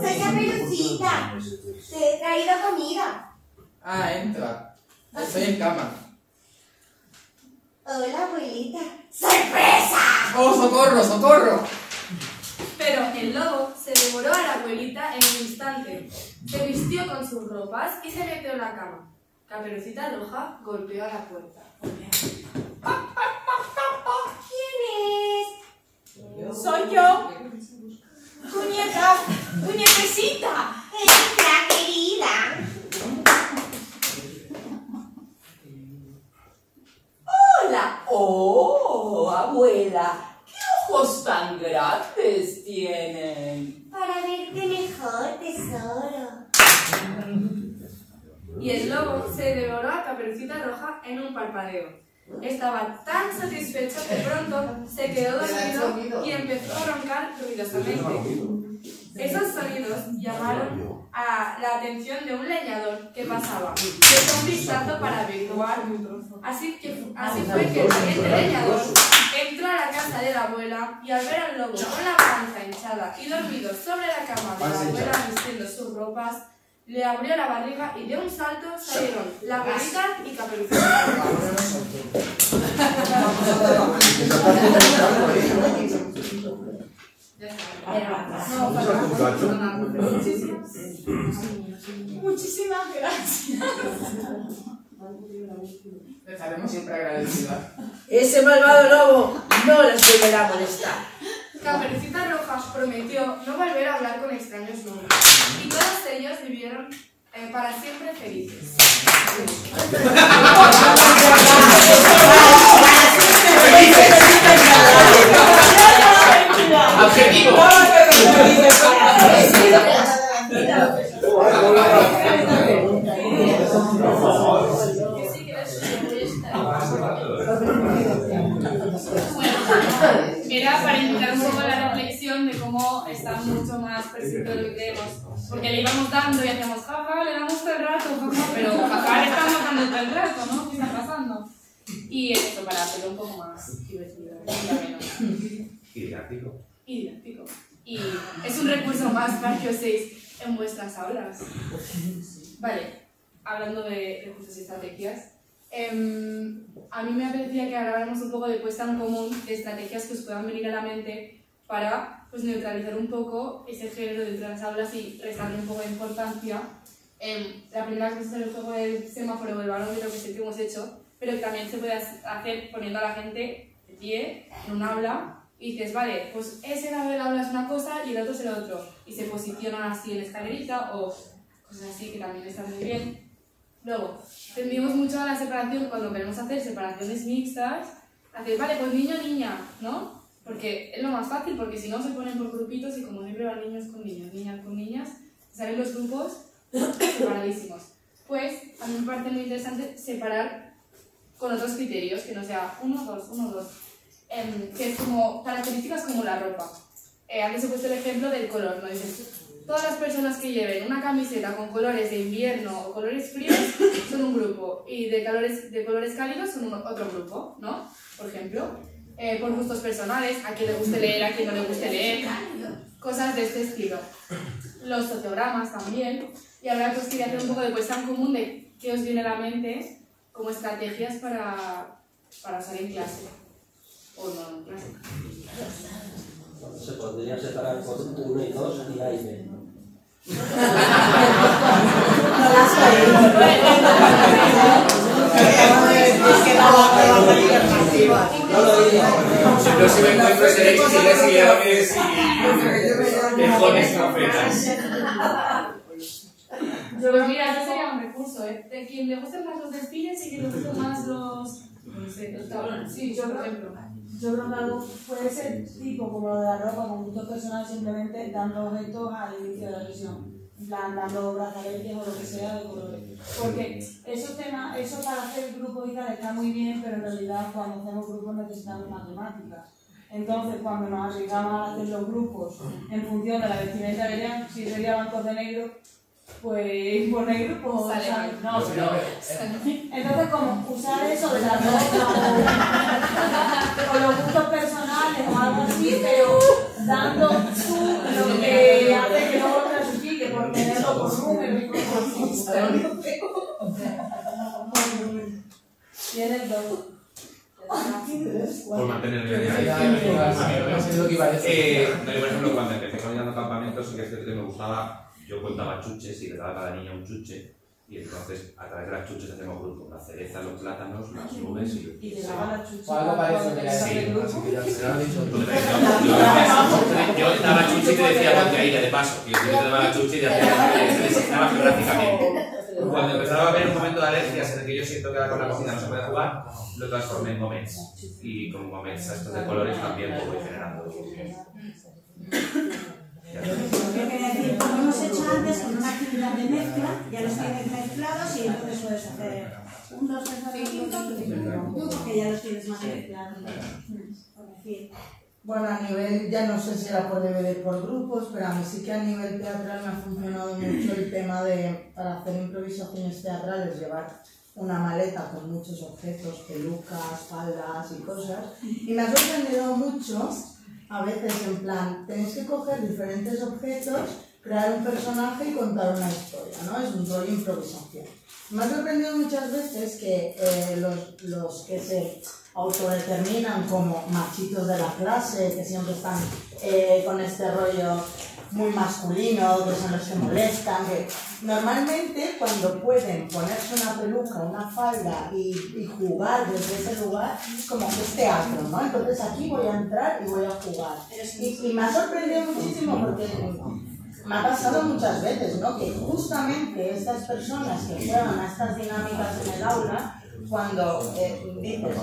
Soy Caperucita. Te he traído comida. Ah, entra. Estoy en cama. Hola, abuelita. ¡Sorpresa! ¡Oh, socorro, socorro! Pero el lobo se devoró a la abuelita en un instante. Se vistió con sus ropas y se metió en la cama. Caperucita Roja golpeó a la puerta. ¿Quién es? Soy yo. Tu nieta, tu nietecita. Entra, querida. Hola. Oh, abuela. ¿Qué ojos tan grandes tienen? Para verte mejor, tesoro. Y el lobo se devoró a Caperucita Roja en un parpadeo. Estaba tan satisfecho que pronto se quedó dormido y empezó a roncar ruidosamente. Esos sonidos llamaron a la atención de un leñador que pasaba. Echó un vistazo para averiguar. Así, que, así fue que el siguiente leñador entró a la casa de la abuela y al ver al lobo con la panza hinchada y dormido sobre la cama de la abuela vistiendo sus ropas, le abrió la barriga y de un salto salieron la abuelita y Caperucita Muchísimas gracias. Estaremos siempre agradecidas. Ese malvado lobo no las volverá a molestar. Caperucita Roja prometió no volver a hablar con extraños nunca. Y todos ellos vivieron eh, para siempre felices. ¡Adjetivo! Era para invitar un poco la reflexión de cómo está mucho más presente de lo que creemos. Porque le íbamos dando y hacíamos jaja, le damos todo el rato, jaja, pero jaja le estamos dando todo el rato, ¿no? ¿Qué está pasando? Y eso, para hacerlo un poco más divertido. Y didáctico. y didáctico. Y es un recurso más para que uséis en vuestras aulas. Vale, hablando de recursos y estrategias, em, a mí me apetecía que habláramos un poco de puesta en común de estrategias que os puedan venir a la mente para pues, neutralizar un poco ese género dentro de las aulas y restarle un poco de importancia. Em, la primera cosa es el juego del semáforo o el barómetro que que hemos hecho, pero que también se puede hacer poniendo a la gente de pie en un aula y dices, vale, pues ese lado del aula es una cosa y el otro es el otro. Y se posicionan así en la escalerita o cosas así que también están muy bien. Luego, tendimos mucho a la separación cuando queremos hacer separaciones mixtas. Hacer, vale, pues niño, niña, ¿no? Porque es lo más fácil, porque si no se ponen por grupitos y como siempre van niños con niños, niñas con niñas, salen los grupos separadísimos. Pues a mí me parece muy interesante separar con otros criterios, que no sea uno, dos, uno, dos em, que es como características como la ropa. Eh, antes he puesto el ejemplo del color, ¿no? Dices, todas las personas que lleven una camiseta con colores de invierno o colores fríos son un grupo y de, colores, de colores cálidos son un- otro grupo, ¿no? Por ejemplo, Eh, por gustos personales, a quien le guste leer, a quien no le guste leer, cosas de este estilo. Los sociogramas también. Y ahora pues quería hacer un poco de puesta en común de qué os viene a la mente como estrategias para, para usar en clase. O no en clase. Se podría separar por 1 y 2 y A y B. Digo. El próximo encuentro y y mira, ese sería un recurso, ¿eh? De quien le gusten más los desfiles y quien le gusten más los. Sí, yo, ejemplo. Yo creo que algo puede ser tipo como lo de la ropa, con gustos personales simplemente dando objetos al inicio de la sesión. Plan, dando brazaletes o lo que sea de colores. Porque esos temas, eso para hacer grupos y tal está muy bien, pero en realidad cuando hacemos grupos necesitamos matemáticas. Entonces, cuando nos arriesgamos a hacer los grupos en función de la vestimenta que si sería blancos de negro, pues por negro, pues Sale sale. mal. No, Pues pero. Entonces, como usar eso de la ropa o, o los gustos personales o algo así, pero dando tú lo que hace que no lo clasifique por tenerlo por número y por Tienes dos. Por mantener el Sí, ya, ya, ya sé lo que iba a decir. Eh, por ejemplo, cuando empecé coordinando campamentos, sí que es cierto que me gustaba, yo contaba chuches y le daba a cada niña un chuche, y entonces a través de las chuches hacemos grupos, la cereza, los plátanos, las nubes y... Y te daba la chucha. O algo parecido que le Sí. decía, así que ya se lo han dicho. Yo daba chuche y te decía ponte ahí de paso, y yo te daba la chuche y te hacía geográficamente. Cuando empezaba a haber un momento de alergias en el que yo siento que ahora con la cocina no se puede jugar, lo transformé en gomets. Y con gomets estos de colores también pues, voy generando. Antes con una actividad de mezcla, ya los tienes mezclados y entonces puedes hacer un, dos, tres, cuatro, cinco, que ya los tienes más mezclados. Bueno, a nivel, ya no sé si era por DVD por grupos, pero a mí sí que a nivel teatral me ha funcionado mucho el tema de, para hacer improvisaciones teatrales, llevar una maleta con muchos objetos, pelucas, faldas y cosas. Y me ha sorprendido mucho, a veces en plan, tenéis que coger diferentes objetos, crear un personaje y contar una historia, ¿no? Es un rollo improvisación. Me ha sorprendido muchas veces que eh, los, los que se autodeterminan como machitos de la clase, que siempre están eh, con este rollo muy masculino, que son los que molestan, que normalmente cuando pueden ponerse una peluca, una falda y, y jugar desde ese lugar, es como que es teatro, ¿no? Entonces aquí voy a entrar y voy a jugar. Y, y me ha sorprendido muchísimo porque ha pasado muchas veces, ¿no? Que justamente estas personas que juegan a estas dinámicas en el aula, cuando eh, dices,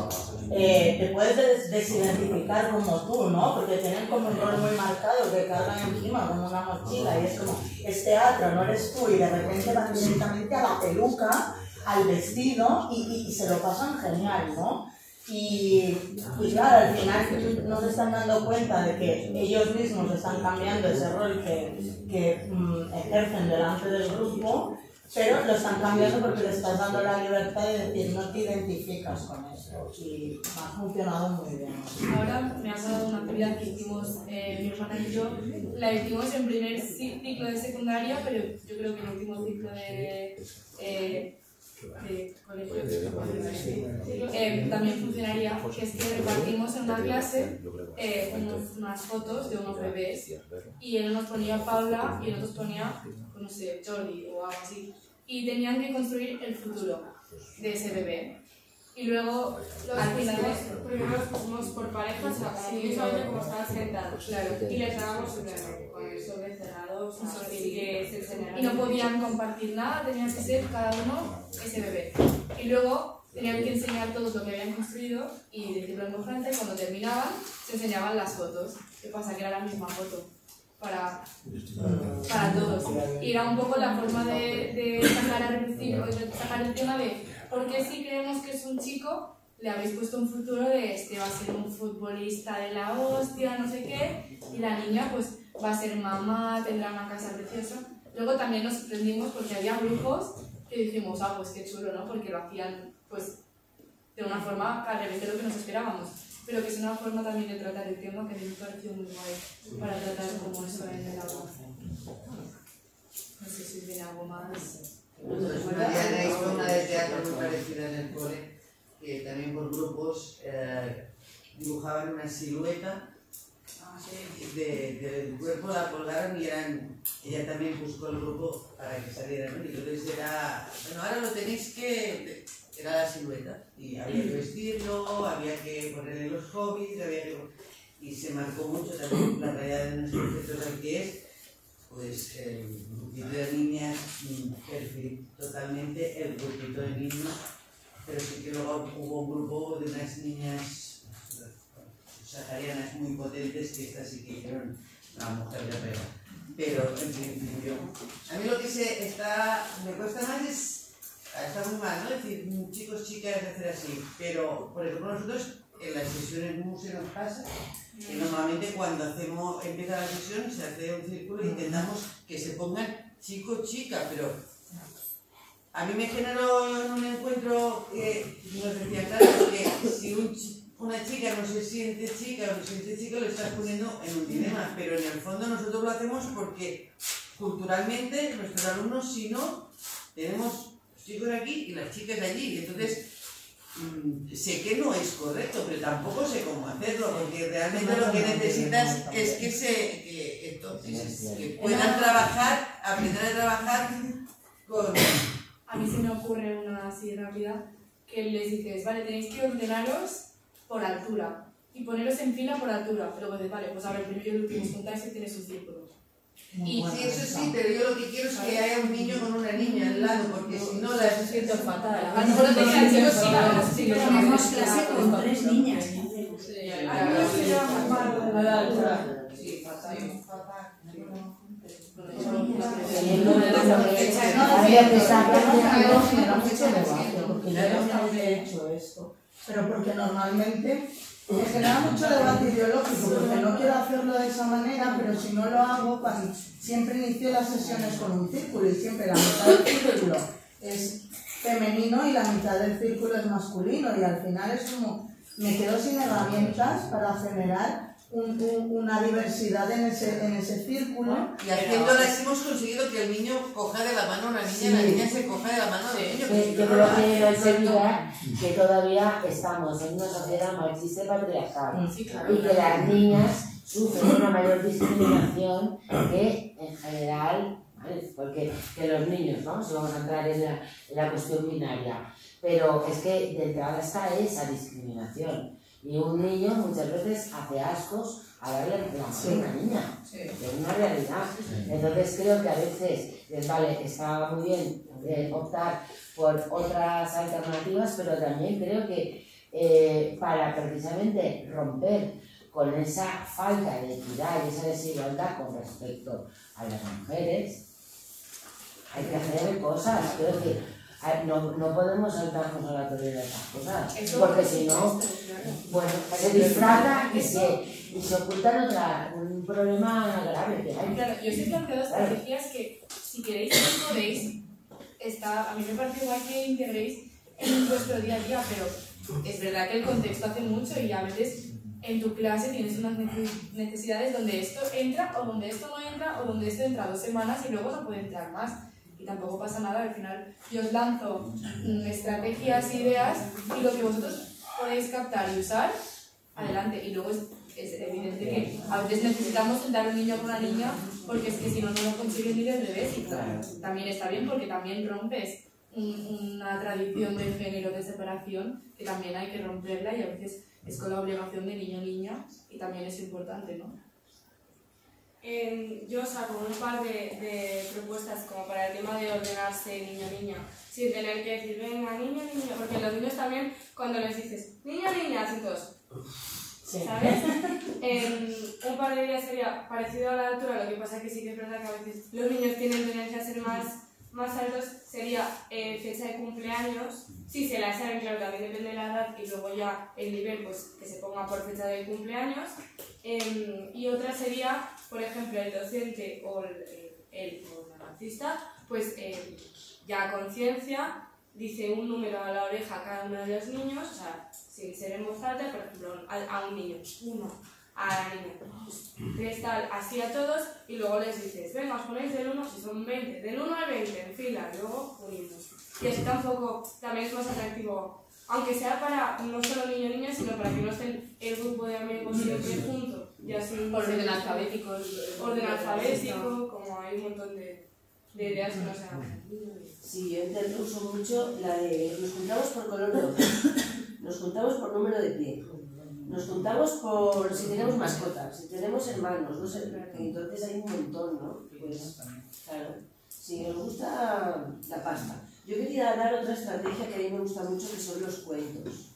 eh, te puedes des- desidentificar como tú, ¿no? Porque tienen como un rol muy marcado que cargan encima como una mochila y es como, es teatro, no eres tú, y de repente van directamente a la peluca, al vestido y- y se lo pasan genial, ¿no? Y, y claro, al final no se están dando cuenta de que ellos mismos están cambiando ese rol que, que mm, ejercen delante del grupo, pero lo están cambiando porque le estás dando la libertad de decir no te identificas con eso. Y ha funcionado muy bien. Ahora me ha pasado una actividad que hicimos eh, mi hermana y yo. La hicimos en primer ci- ciclo de secundaria, pero yo creo que en último ciclo de, eh, de colegio eh, también funcionaría, que es que repartimos en una clase eh, unos- unas fotos de unos bebés y él nos ponía Paula y el otro ponía, pues, no sé, Jordi o algo así. Y tenían que construir el futuro de ese bebé. Y luego, al final, Primero los pusimos por parejas, o sea, cómo estaban sentados. Claro. Y les dábamos un con el sobre cerrado, así que se y no podían compartir nada, tenían que ser cada uno ese bebé. Y luego tenían que enseñar todo lo que habían construido y decirlo en voz alta y cuando terminaban se enseñaban las fotos. ¿Qué pasa? Que era la misma foto para, para todos. Y era un poco la forma de, de sacar a relucir, o de sacar el tema de por qué si creemos que es un chico le habéis puesto un futuro de este va a ser un futbolista de la hostia, no sé qué, y la niña pues va a ser mamá, tendrá una casa preciosa. Luego también nos sorprendimos porque había grupos que dijimos, ah, pues qué chulo, ¿no? Porque lo hacían pues de una forma de lo que nos esperábamos. Pero que es una forma también de tratar el tema que a mí me pareció muy guay para tratar como eso en el agua. No sé si tiene algo más. Nosotros una una de teatro muy parecida en el cole, que también por grupos eh, dibujaban una silueta de- del cuerpo la colgaron y eran, ella también buscó el grupo para que salieran, ¿no? y entonces era, bueno, ahora lo tenéis que, era la silueta, y había que vestirlo, había que ponerle los hobbies, había que, y se marcó mucho también la realidad de nuestros al que es, pues el grupito de niñas, mm, perfil totalmente el grupito de niños, pero sí que luego hubo un grupo de unas niñas saharianas muy potentes que estas sí que hicieron la mujer guerrera. Pero en principio, a mí lo que se está, me cuesta más es, está muy mal, ¿no? decir mm, chicos, chicas, hacer así, pero por ejemplo nosotros en las sesiones MU se nos pasa que normalmente cuando hacemos, empieza la sesión se hace un círculo e intentamos que se pongan chico, chica, pero a mí me generó en un encuentro que nos decía, claro, que si un chi- una chica no se siente chica o no se siente chica, lo estás poniendo en un dilema, pero en el fondo nosotros lo hacemos porque culturalmente nuestros alumnos, si no, tenemos los chicos aquí y las chicas allí, y entonces mm, sé que no es correcto, pero tampoco sé cómo hacerlo, porque realmente lo que necesitas es que se que, entonces, que puedan trabajar, aprender a trabajar con A mí se me ocurre una así rápida que les dices, vale, tenéis que ordenaros por altura. Y poneros en fila por altura. Luego dices, vale, pues ahora el primero y el último juntáis y tiene sus círculos. Y sí, eso sí, pero yo lo que quiero es que haya un niño con una niña al lado, porque si no las siento fatal. A lo mejor te quedan chicos, chicas, sí, chicos, Tenemos clase con tres niñas. A mí me la altura. Sí, fatal. Había que sacar genera mucho debate, porque yo también he hecho esto, pero porque normalmente me genera mucho debate ideológico, porque no quiero hacerlo de esa manera, pero si no lo hago, siempre inicio las sesiones con un círculo y siempre la mitad del círculo es femenino y la mitad del círculo es masculino y al final es como me quedo sin herramientas para generar un- un- una diversidad en ese, en ese círculo. Y haciéndolas hemos conseguido que el niño coja de la mano a una niña y la Sí. niña se coja de la mano del niño. Yo creo que hace. hay que olvidar que todavía estamos en una sociedad machista y patriarcal Sí, claro. y que las niñas sufren una mayor discriminación que en general, ¿vale? porque que los niños, ¿no? Si vamos a entrar en la, en la cuestión binaria, pero es que de entrada está esa discriminación y un niño muchas veces hace ascos a darle la mano a una niña. Es una realidad. Entonces creo que a veces, pues, vale, está muy bien eh, optar por otras alternativas, pero también creo que eh, para precisamente romper con esa falta de equidad y esa desigualdad con respecto a las mujeres, hay que hacer cosas. Creo que no, no podemos saltarnos a la torre de esas cosas, porque por si no. Bueno, se disfraza y se, y se oculta otra, un problema grave que hay. Claro, yo os he planteado estrategias que, si queréis, no podéis. Está, a mí me parece guay que integréis en vuestro día a día, pero es verdad que el contexto hace mucho y a veces en tu clase tienes unas nece- necesidades donde esto entra o donde esto no entra o donde esto entra dos semanas y luego no puede entrar más. Y tampoco pasa nada, al final yo os lanzo mm, estrategias, ideas y lo que vosotros podéis captar y usar, adelante. Y luego es, es evidente que a veces necesitamos sentar un niño con una niña porque es que si no, no lo consiguen ni del revés. Y claro, también está bien porque también rompes un- una tradición de género de separación que también hay que romperla y a veces es con la obligación de niño niña y también es importante, ¿no? Eh, yo saco un par de, de propuestas como para el tema de ordenarse niño-niña, sin tener que decir, venga, niño, niño, porque los niños también, cuando les dices, niño, niña, hacen todos. ¿Sabes? Un par de ideas sería parecido a la altura, lo que pasa que sí que es verdad que a veces los niños tienen tendencia a ser más, más altos, sería eh, fecha de cumpleaños. Si se la saben, claro, también depende de la edad y luego ya el nivel, pues que se ponga por fecha de cumpleaños. Em, y otra sería, por ejemplo, el docente o el, el, el artista, pues em, ya a conciencia dice un número a la oreja a cada uno de los niños, o sea, sin ser en voz alta, por ejemplo, a, a un niño, uno, a la niña, pues, tres tal, así a todos, y luego les dices, venga, os ponéis del 1, si son 20, del 1 al 20, en fila, y luego unimos. Y así tampoco, también es más atractivo, aunque sea para no solo niño niña, sino para que no estén el grupo de amigos siempre juntos, y así se alfabético, orden alfabético, como hay un montón de, Sí, yo intento uso mucho la de nos juntamos por color de ojos, nos juntamos por número de pie, nos juntamos por si tenemos mascotas, si tenemos hermanos, no sé, entonces hay un montón, ¿no? Pues, claro, si nos gusta la pasta. Yo quería dar otra estrategia que a mí me gusta mucho, que son los cuentos.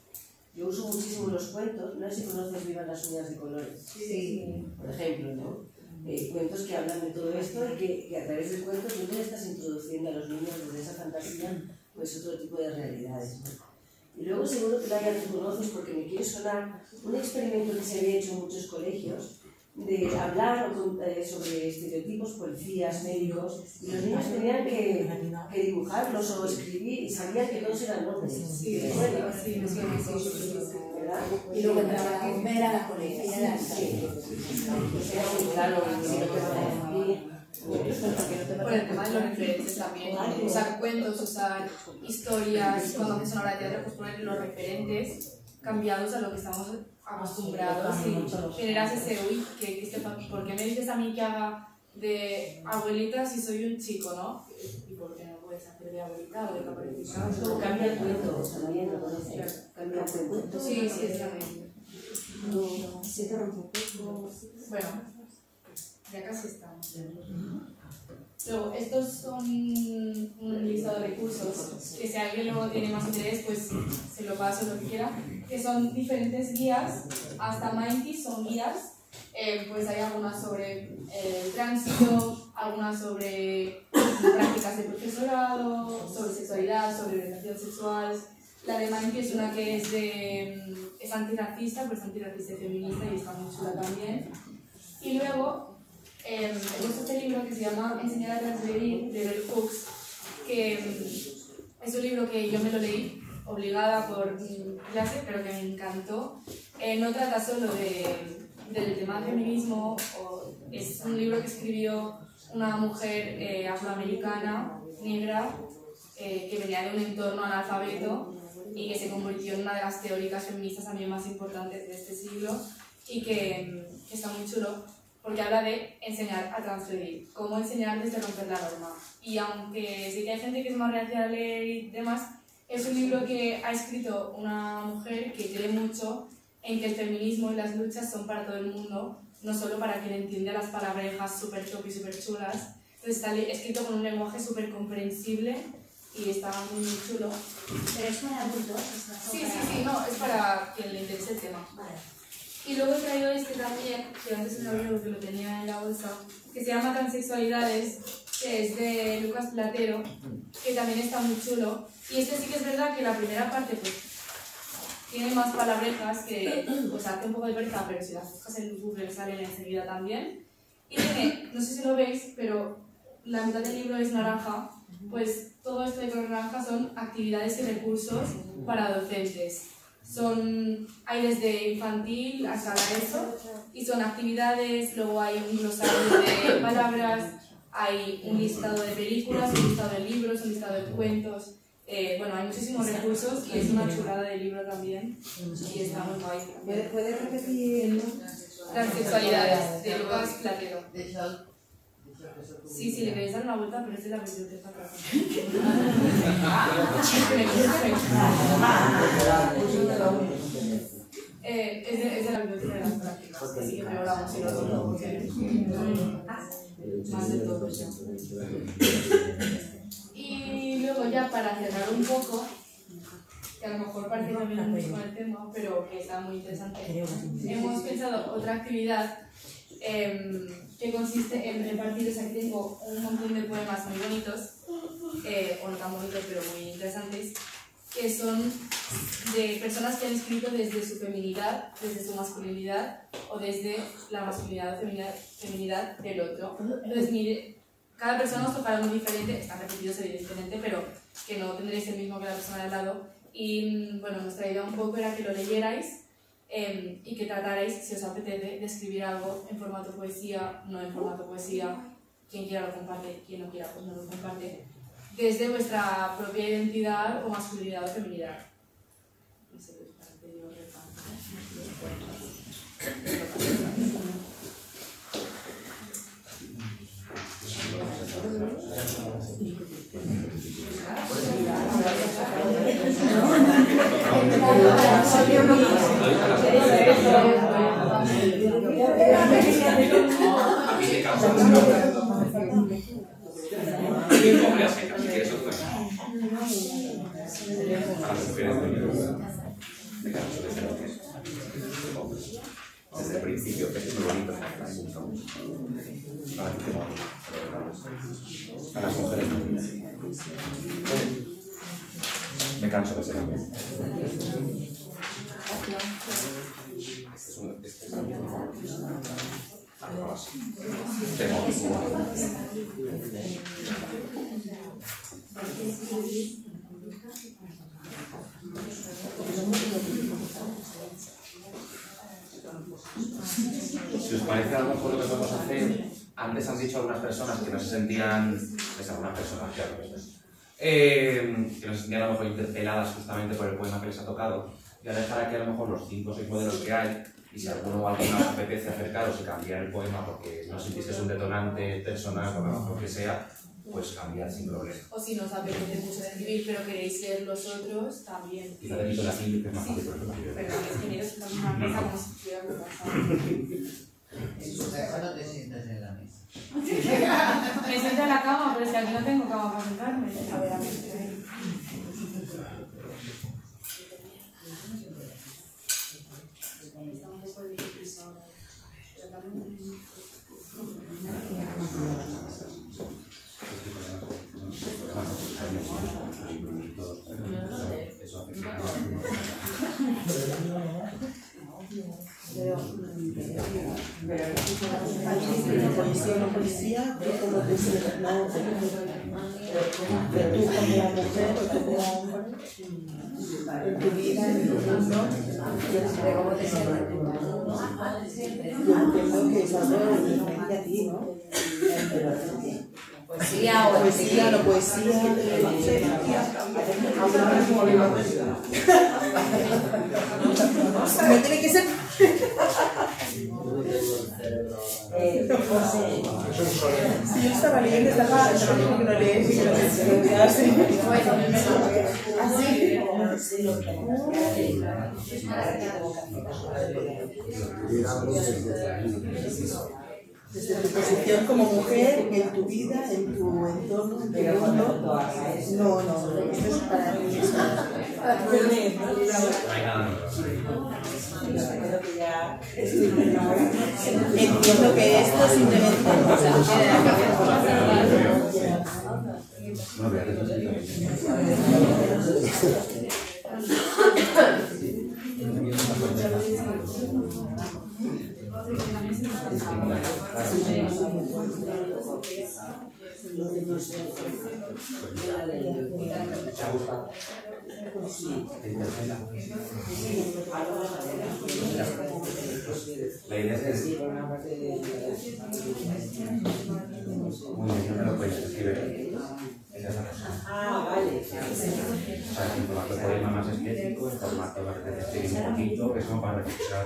Yo uso muchísimo los cuentos, no sé si conoces Vivan las uñas de colores. Sí. Por ejemplo, ¿no? Eh, cuentos que hablan de todo esto y que, que a través del cuento tú le estás introduciendo a los niños desde esa fantasía pues otro tipo de realidades. ¿no? Y luego seguro que Laia tú conoces porque me quiere sonar un experimento que se había hecho en muchos colegios de hablar eh, sobre estereotipos, policías, médicos, y los niños tenían que, que dibujarlos o escribir y sabían que todos eran hombres. Sí, ¿Te sí, sí, Y luego entraban a comer a la colegio y era Sí. A. Por el tema de los referentes también, usar cuentos, usar historias, cuando haces una obra de teatro, pues poner los referentes cambiados a lo que estamos acostumbrados y generas ese, uy, que, este ¿por qué me dices a mí que haga de abuelita si soy un chico, no? ¿Y por qué hacer de abuelita o de caperucita? Luego cambia el cuento. Cambia el cuento. Sí, sí, también. Se te rompe un poco. Bueno, ya casi estamos. Luego, estos son un listado de recursos que si alguien luego tiene más interés, pues se lo paso lo que quiera, que son diferentes guías, hasta Mindy son guías, eh, pues hay algunas sobre eh, el tránsito, algunas sobre prácticas de profesorado, sobre sexualidad, sobre orientación sexual. La de Mindy es una que es, de, mm, es antirracista, pues antirracista y feminista y está muy chula también. Y luego eh, he puesto este libro que se llama Enseñar a transgredir de Bell Hooks, que mm, es un libro que yo me lo leí obligada por clase, pero que me encantó. Eh, no trata solo de, del tema del feminismo, o- es un libro que escribió una mujer eh, afroamericana, negra, eh, que venía de un entorno analfabeto y que se convirtió en una de las teóricas feministas también más importantes de este siglo y que, que está muy chulo porque habla de enseñar a transgredir, cómo enseñar desde romper la norma. Y aunque sí que hay gente que es más reacia a leer y demás, es un libro que ha escrito una mujer que cree mucho en que el feminismo y las luchas son para todo el mundo, no solo para quien entiende las palabrejas súper top y súper chulas. Entonces está escrito con un lenguaje súper comprensible y está muy, chulo. Pero es para adultos. Sí, sí, sí, no, es para quien le interese el tema. Y luego he traído este también, que antes me había porque lo tenía en la bolsa, que se llama Transexualidades, que es de Lucas Platero, que también está muy chulo. Y este sí que es verdad que la primera parte pues tiene más palabrejas que pues hace un poco de pereza, pero si las buscas en Google salen enseguida también. Y tiene, no sé si lo veis, pero la mitad del libro es naranja, pues todo esto de color naranja son actividades y recursos para docentes. Son, hay desde infantil hasta la ESO y son actividades, luego hay un glosario de palabras, hay un listado de películas, un listado de libros, un listado de cuentos. Eh, bueno, hay muchísimos recursos y es una chulada de libro también y está muy guay. ¿Puedes puede repetir? Transexualidades, de Lucas Platero. Sí, sí, le queréis dar una vuelta, pero es de la biblioteca casa. Eh, es, de, es de la biblioteca de las prácticas, así que aún si lo tomo, porque más de todo ya. Y luego ya para cerrar un poco, que a lo mejor parece también con el tema, pero que está muy interesante, hemos pensado otra actividad em, que consiste en repartir, o sea, aquí tengo un montón de poemas muy bonitos, eh, o no tan bonitos, pero muy interesantes, que son de personas que han escrito desde su feminidad, desde su masculinidad o desde la masculinidad o feminidad, feminidad del otro. Entonces, mire, cada persona os tocará muy diferente, están repetidos evidentemente, pero que no tendréis el mismo que la persona de al lado. Y mm, bueno, nuestra idea un poco era que lo leyerais eh, y que tratarais, si os apetece, de escribir algo en formato poesía, no en formato poesía, quien quiera lo comparte, quien no quiera pues no lo comparte, desde vuestra propia identidad o masculinidad o feminidad. No sé parece, yo Gracias. A las mujeres. Me canso de ser hombre. Parece a lo mejor lo que podemos hacer, antes han dicho algunas personas que no se sentían, es algunas personas, claro, eh, que no se sentían a lo mejor interpeladas justamente por el poema que les ha tocado. Voy a dejar aquí a lo mejor los 5 o 6 modelos que hay y si alguno o alguna os apetece acercaros y cambiar el poema porque no sentís que es un detonante personal o a lo mejor que sea, pues cambiar sin problema. O si nos apetece mucho escribir, pero queréis leer los otros, también. Te quito la fila, que es más fácil por ejemplo. Perdón, es que miro en una mesa como si. En tu casa no te sientas en la mesa. Me siento en la cama, pero es que aquí no tengo cama para sentarme. A ver, a ver. Poesía, no poesía, tú como te sientes, no, de tú como la mujer, tú como hombre, en tu vida, en tu mundo, de cómo te sientes. Yo entiendo que es algo diferente a ti, ¿no? Poesía o Poesía, no poesía, no tiene que ser Si yo estaba leyendo, estaba no. Desde tu posición como mujer, en tu vida, en tu entorno, en tu mundo. No, no, esto es para preparada. Entiendo que esto simplemente no la. No, idea es que... Muy bien, yo me lo podéis escribir. Esa es la cosa. Ah, vale. O sea, en formato poema más estético, en formato de escribir un poquito, es como para reflexionar.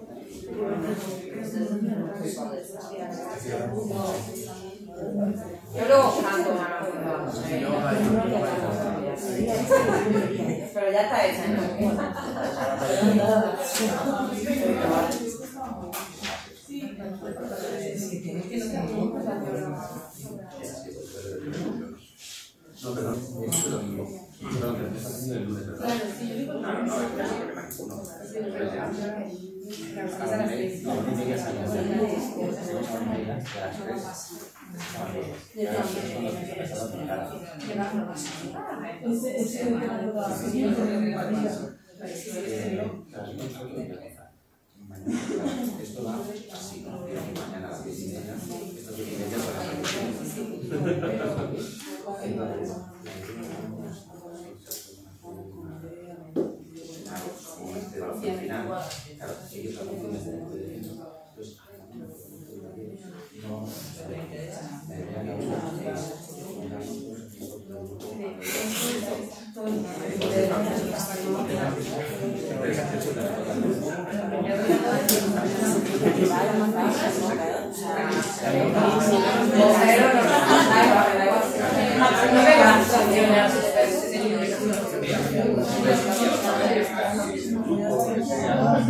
luego canto más. Pero ya está hecha, yo no, no. A las seis, no, tiene que salir a las tres. Esto va así, ¿no? Mañana a las diez y media, esto tiene que ser para la Entonces, este claro,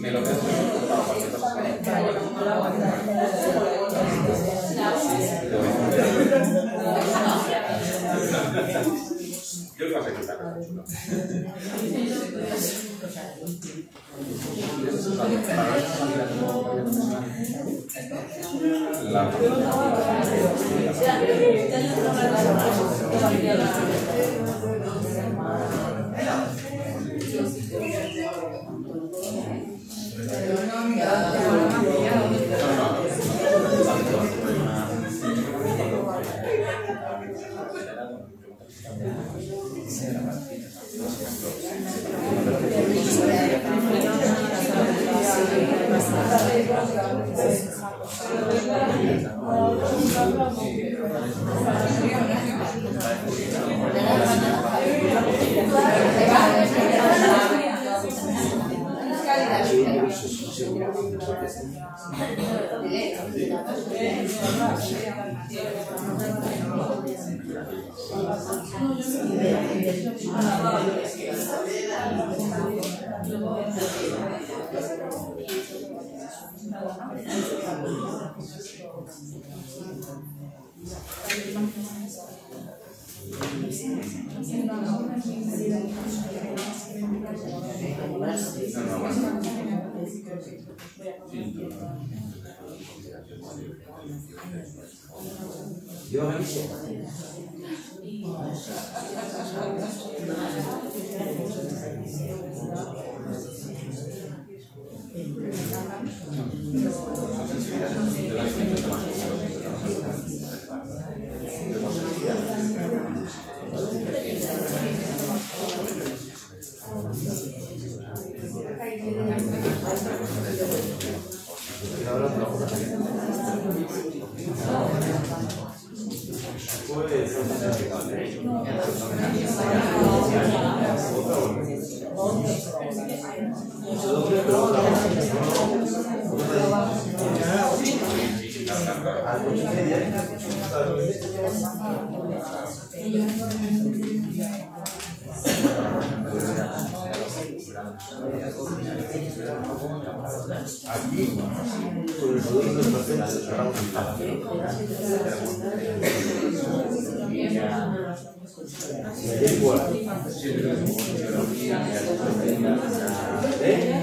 Me lo veo para cualquier cosa. Yo creo que va a ser que está Yo me Gracias. Igual. ¿Eh?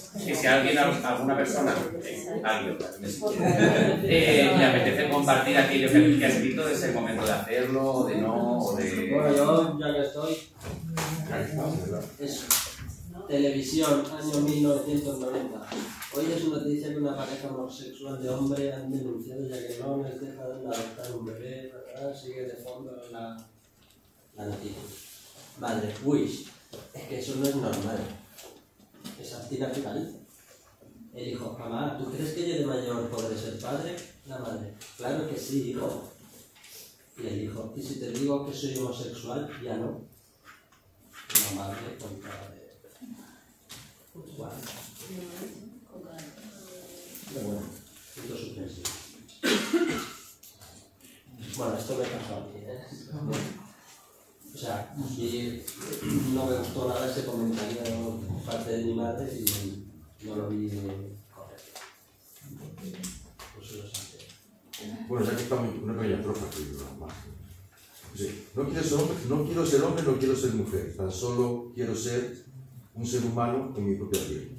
que si alguien, alguna persona, eh, alguien, eh, le apetece compartir aquello que, que ha escrito, es el momento de hacerlo, o de no, o de... Bueno, yo ya que estoy. Eso. Televisión, año 1990. Hoy es noticia que una pareja homosexual de hombre han denunciado ya que no les dejan adoptar un bebé, ¿verdad? Sigue de fondo la, la noticia. Madre, Wish, es que eso no es normal. Es antinatural. El hijo, mamá, ¿tú crees que yo de mayor podré ser padre? La madre, claro que sí, hijo. Y él dijo, ¿y si te digo que soy homosexual? Ya no. La madre con cara de... Pero bueno, punto suspensivo. Bueno, esto me pasó a mí, ¿eh? O sea, y no me gustó nada ese comentario por parte de mi madre y no lo vi correcto. Pues. Bueno, ya que estamos una pequeña más. Sí. No, quiero ser hombre, no quiero ser hombre, no quiero ser mujer, tan solo quiero ser un ser humano con mi propia piel.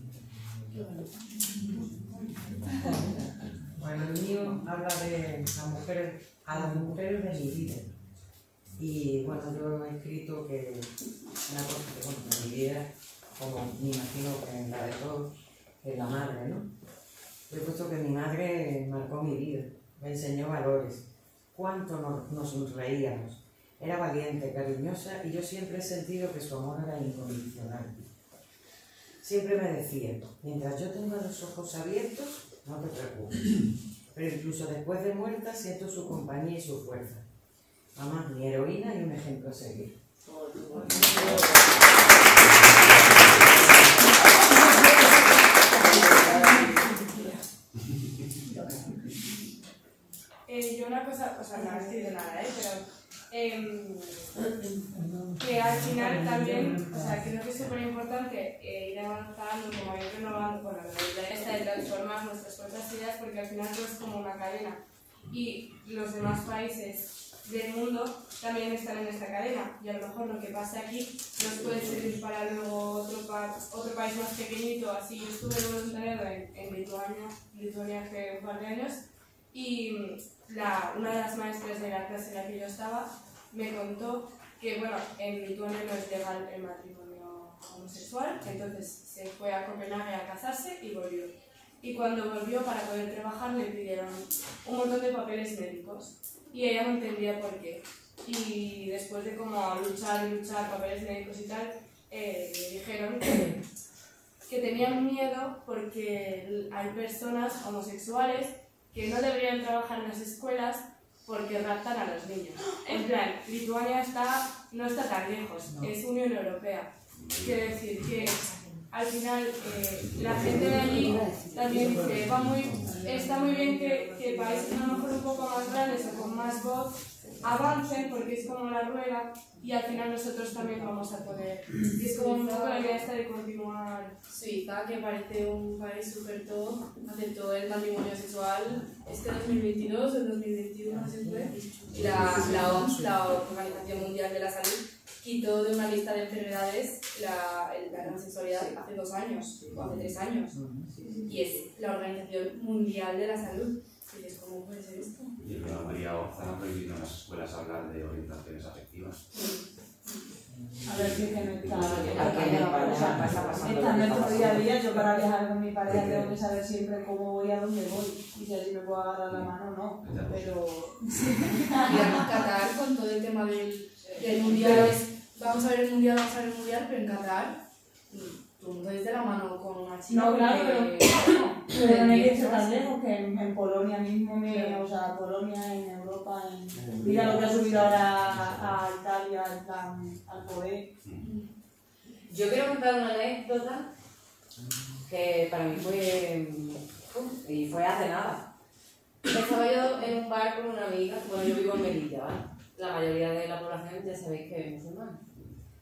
Bueno, el mío habla de las mujeres, a las mujeres de mi vida. Y bueno, yo he escrito que una cosa que bueno, en mi vida, como me imagino que en la de todos, es la madre, ¿no? Yo he puesto que mi madre marcó mi vida, me enseñó valores, cuánto nos, nos reíamos. Era valiente, cariñosa y yo siempre he sentido que su amor era incondicional. Siempre me decía, mientras yo tenga los ojos abiertos, no te preocupes. Pero incluso después de muerta siento su compañía y su fuerza. Mamá, mi heroína y un ejemplo a seguir. Eh, yo una cosa, o sea, no estoy de nada, ¿eh? Pero em, que al final también, o sea, creo que es súper importante eh, ir avanzando, como ir renovando, bueno, la idea esta de transformar nuestras propias ideas, porque al final todo es como una cadena. Y los demás países del mundo también están en esta cadena, y a lo mejor lo que pasa aquí nos puede servir para luego otro, pa- otro país más pequeñito, así yo estuve de voluntariado en, en Lituania, Lituania hace un par de años, y la, una de las maestras de la clase en la que yo estaba me contó que, bueno, en Lituania no es legal el matrimonio homosexual, entonces se fue a Copenhague a casarse y volvió. Y cuando volvió para poder trabajar le pidieron un montón de papeles médicos y ella no entendía por qué. Y después de como luchar y luchar, papeles médicos y tal, eh, le dijeron que, tenían miedo porque hay personas homosexuales que no deberían trabajar en las escuelas porque raptan a los niños. En plan, Lituania está, no está tan lejos, es Unión Europea. Quiere decir que al final eh, la gente de allí también dice, va muy, está muy bien que, que países a lo mejor un poco más grandes o más voz avancen porque es como la rueda y al final nosotros también vamos a poder. Y es como un poco la idea esta de continuar. Suiza, que parece un país súper top, aceptó el matrimonio sexual este 2022 o el 2021, no sé fue. Y la, la OMS, la Organización Mundial de la Salud, quitó de una lista de enfermedades la, la transexualidad hace dos años o hace tres años. Y es la Organización Mundial de la Salud. Como puede ser esto. Y el Real María Orza ha prohibido en las escuelas hablar de orientaciones afectivas. A ver si es que no está. O está pasando está en nuestro día a día. Yo para viajar con mi pareja tengo que saber siempre cómo voy a dónde voy. Y si así me puedo agarrar la mano, no. Pero. Y además Qatar con todo el tema del, del mundial es, vamos a ver el mundial, vamos a ver el mundial, pero en Qatar tú no te des de la mano con una chica. No, claro, porque- pero, pero no hay que irse ¿Qué tan lejos que en, en Polonia mismo, me, o sea, Polonia, en Europa, en, mira lo que ha subido ahora a, a Italia, en plan, al poder. Yo quiero contar una anécdota que para mí fue. y fue hace nada. Estaba yo en un bar con una amiga, bueno, yo vivo en Melilla, ¿vale? La mayoría de la población ya sabéis que es musulmana.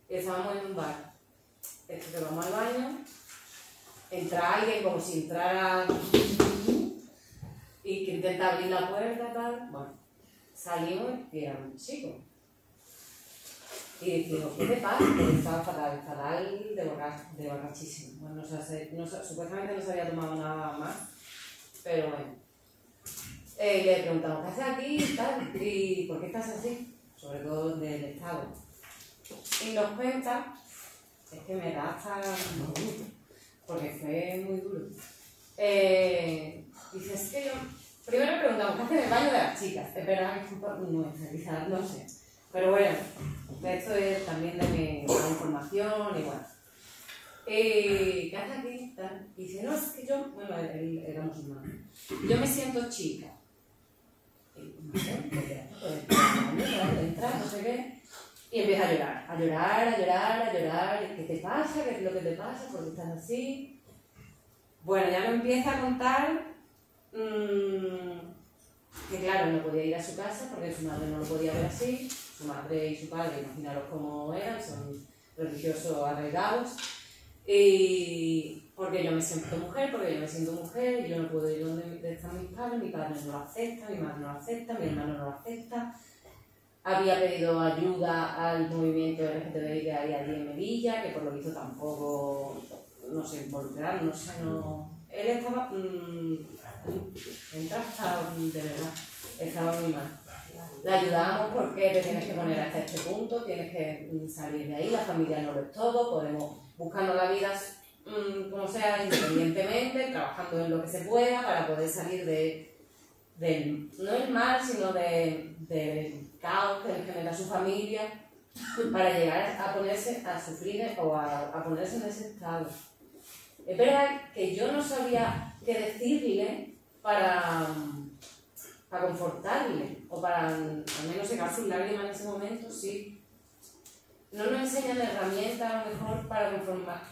Y estábamos en un bar. Esto que vamos al baño, entra alguien como si entrara. y que intenta abrir la puerta, tal. Bueno, salimos y era un chico. Y decimos, ¿qué te pasa? Porque estaba fatal, fatal de, borra, de borrachísimo. Bueno, supuestamente no se había tomado nada más, pero bueno. Eh, le preguntamos, ¿qué haces aquí y tal? ¿Y por qué estás así? Sobre todo del Estado. Y nos cuenta, es que me da hasta... porque fue muy duro. Eh, dice, es que yo... Primero preguntamos, ¿qué haces en el baño de las chicas? Es verdad que es un poco nuestra, quizás, no sé. Pero bueno, esto es también de mi información y bueno. Eh, ¿Qué hace aquí? Tal. Y dice, no, es que yo, bueno, él era musulmán. Yo me siento chica. Y, no sé, porque, pues, Y empieza a llorar, a llorar, a llorar, a llorar. ¿Qué te pasa? ¿Qué es lo que te pasa? ¿Por qué estás así? Bueno, ya me empieza a contar mm, que, claro, no podía ir a su casa porque su madre no lo podía ver así. Su madre y su padre, imaginaros cómo eran, son religiosos arraigados. Y porque yo me siento mujer, porque yo me siento mujer, yo no puedo ir donde están mis padres, mi padre no lo acepta, mi madre no lo acepta, mi hermano no lo acepta. Había pedido ayuda al movimiento LGTBI allí en Melilla, que por lo visto tampoco no se involucraron, no sé, no... Él estaba... Mmm, de verdad, estaba muy mal. Le ayudamos porque te tienes que poner hasta este punto, tienes que mm, salir de ahí, la familia no lo es todo, podemos buscando la vida mm, como sea, independientemente, trabajando en lo que se pueda para poder salir de, del, no el mal, sino de, caos que genera su familia, para llegar a ponerse a sufrir o a, a ponerse en ese estado. Es verdad que yo no sabía qué decirle para, para confortarle, o para al menos secar sus lágrimas en ese momento, sí. No nos enseñan herramientas a lo mejor para conformar,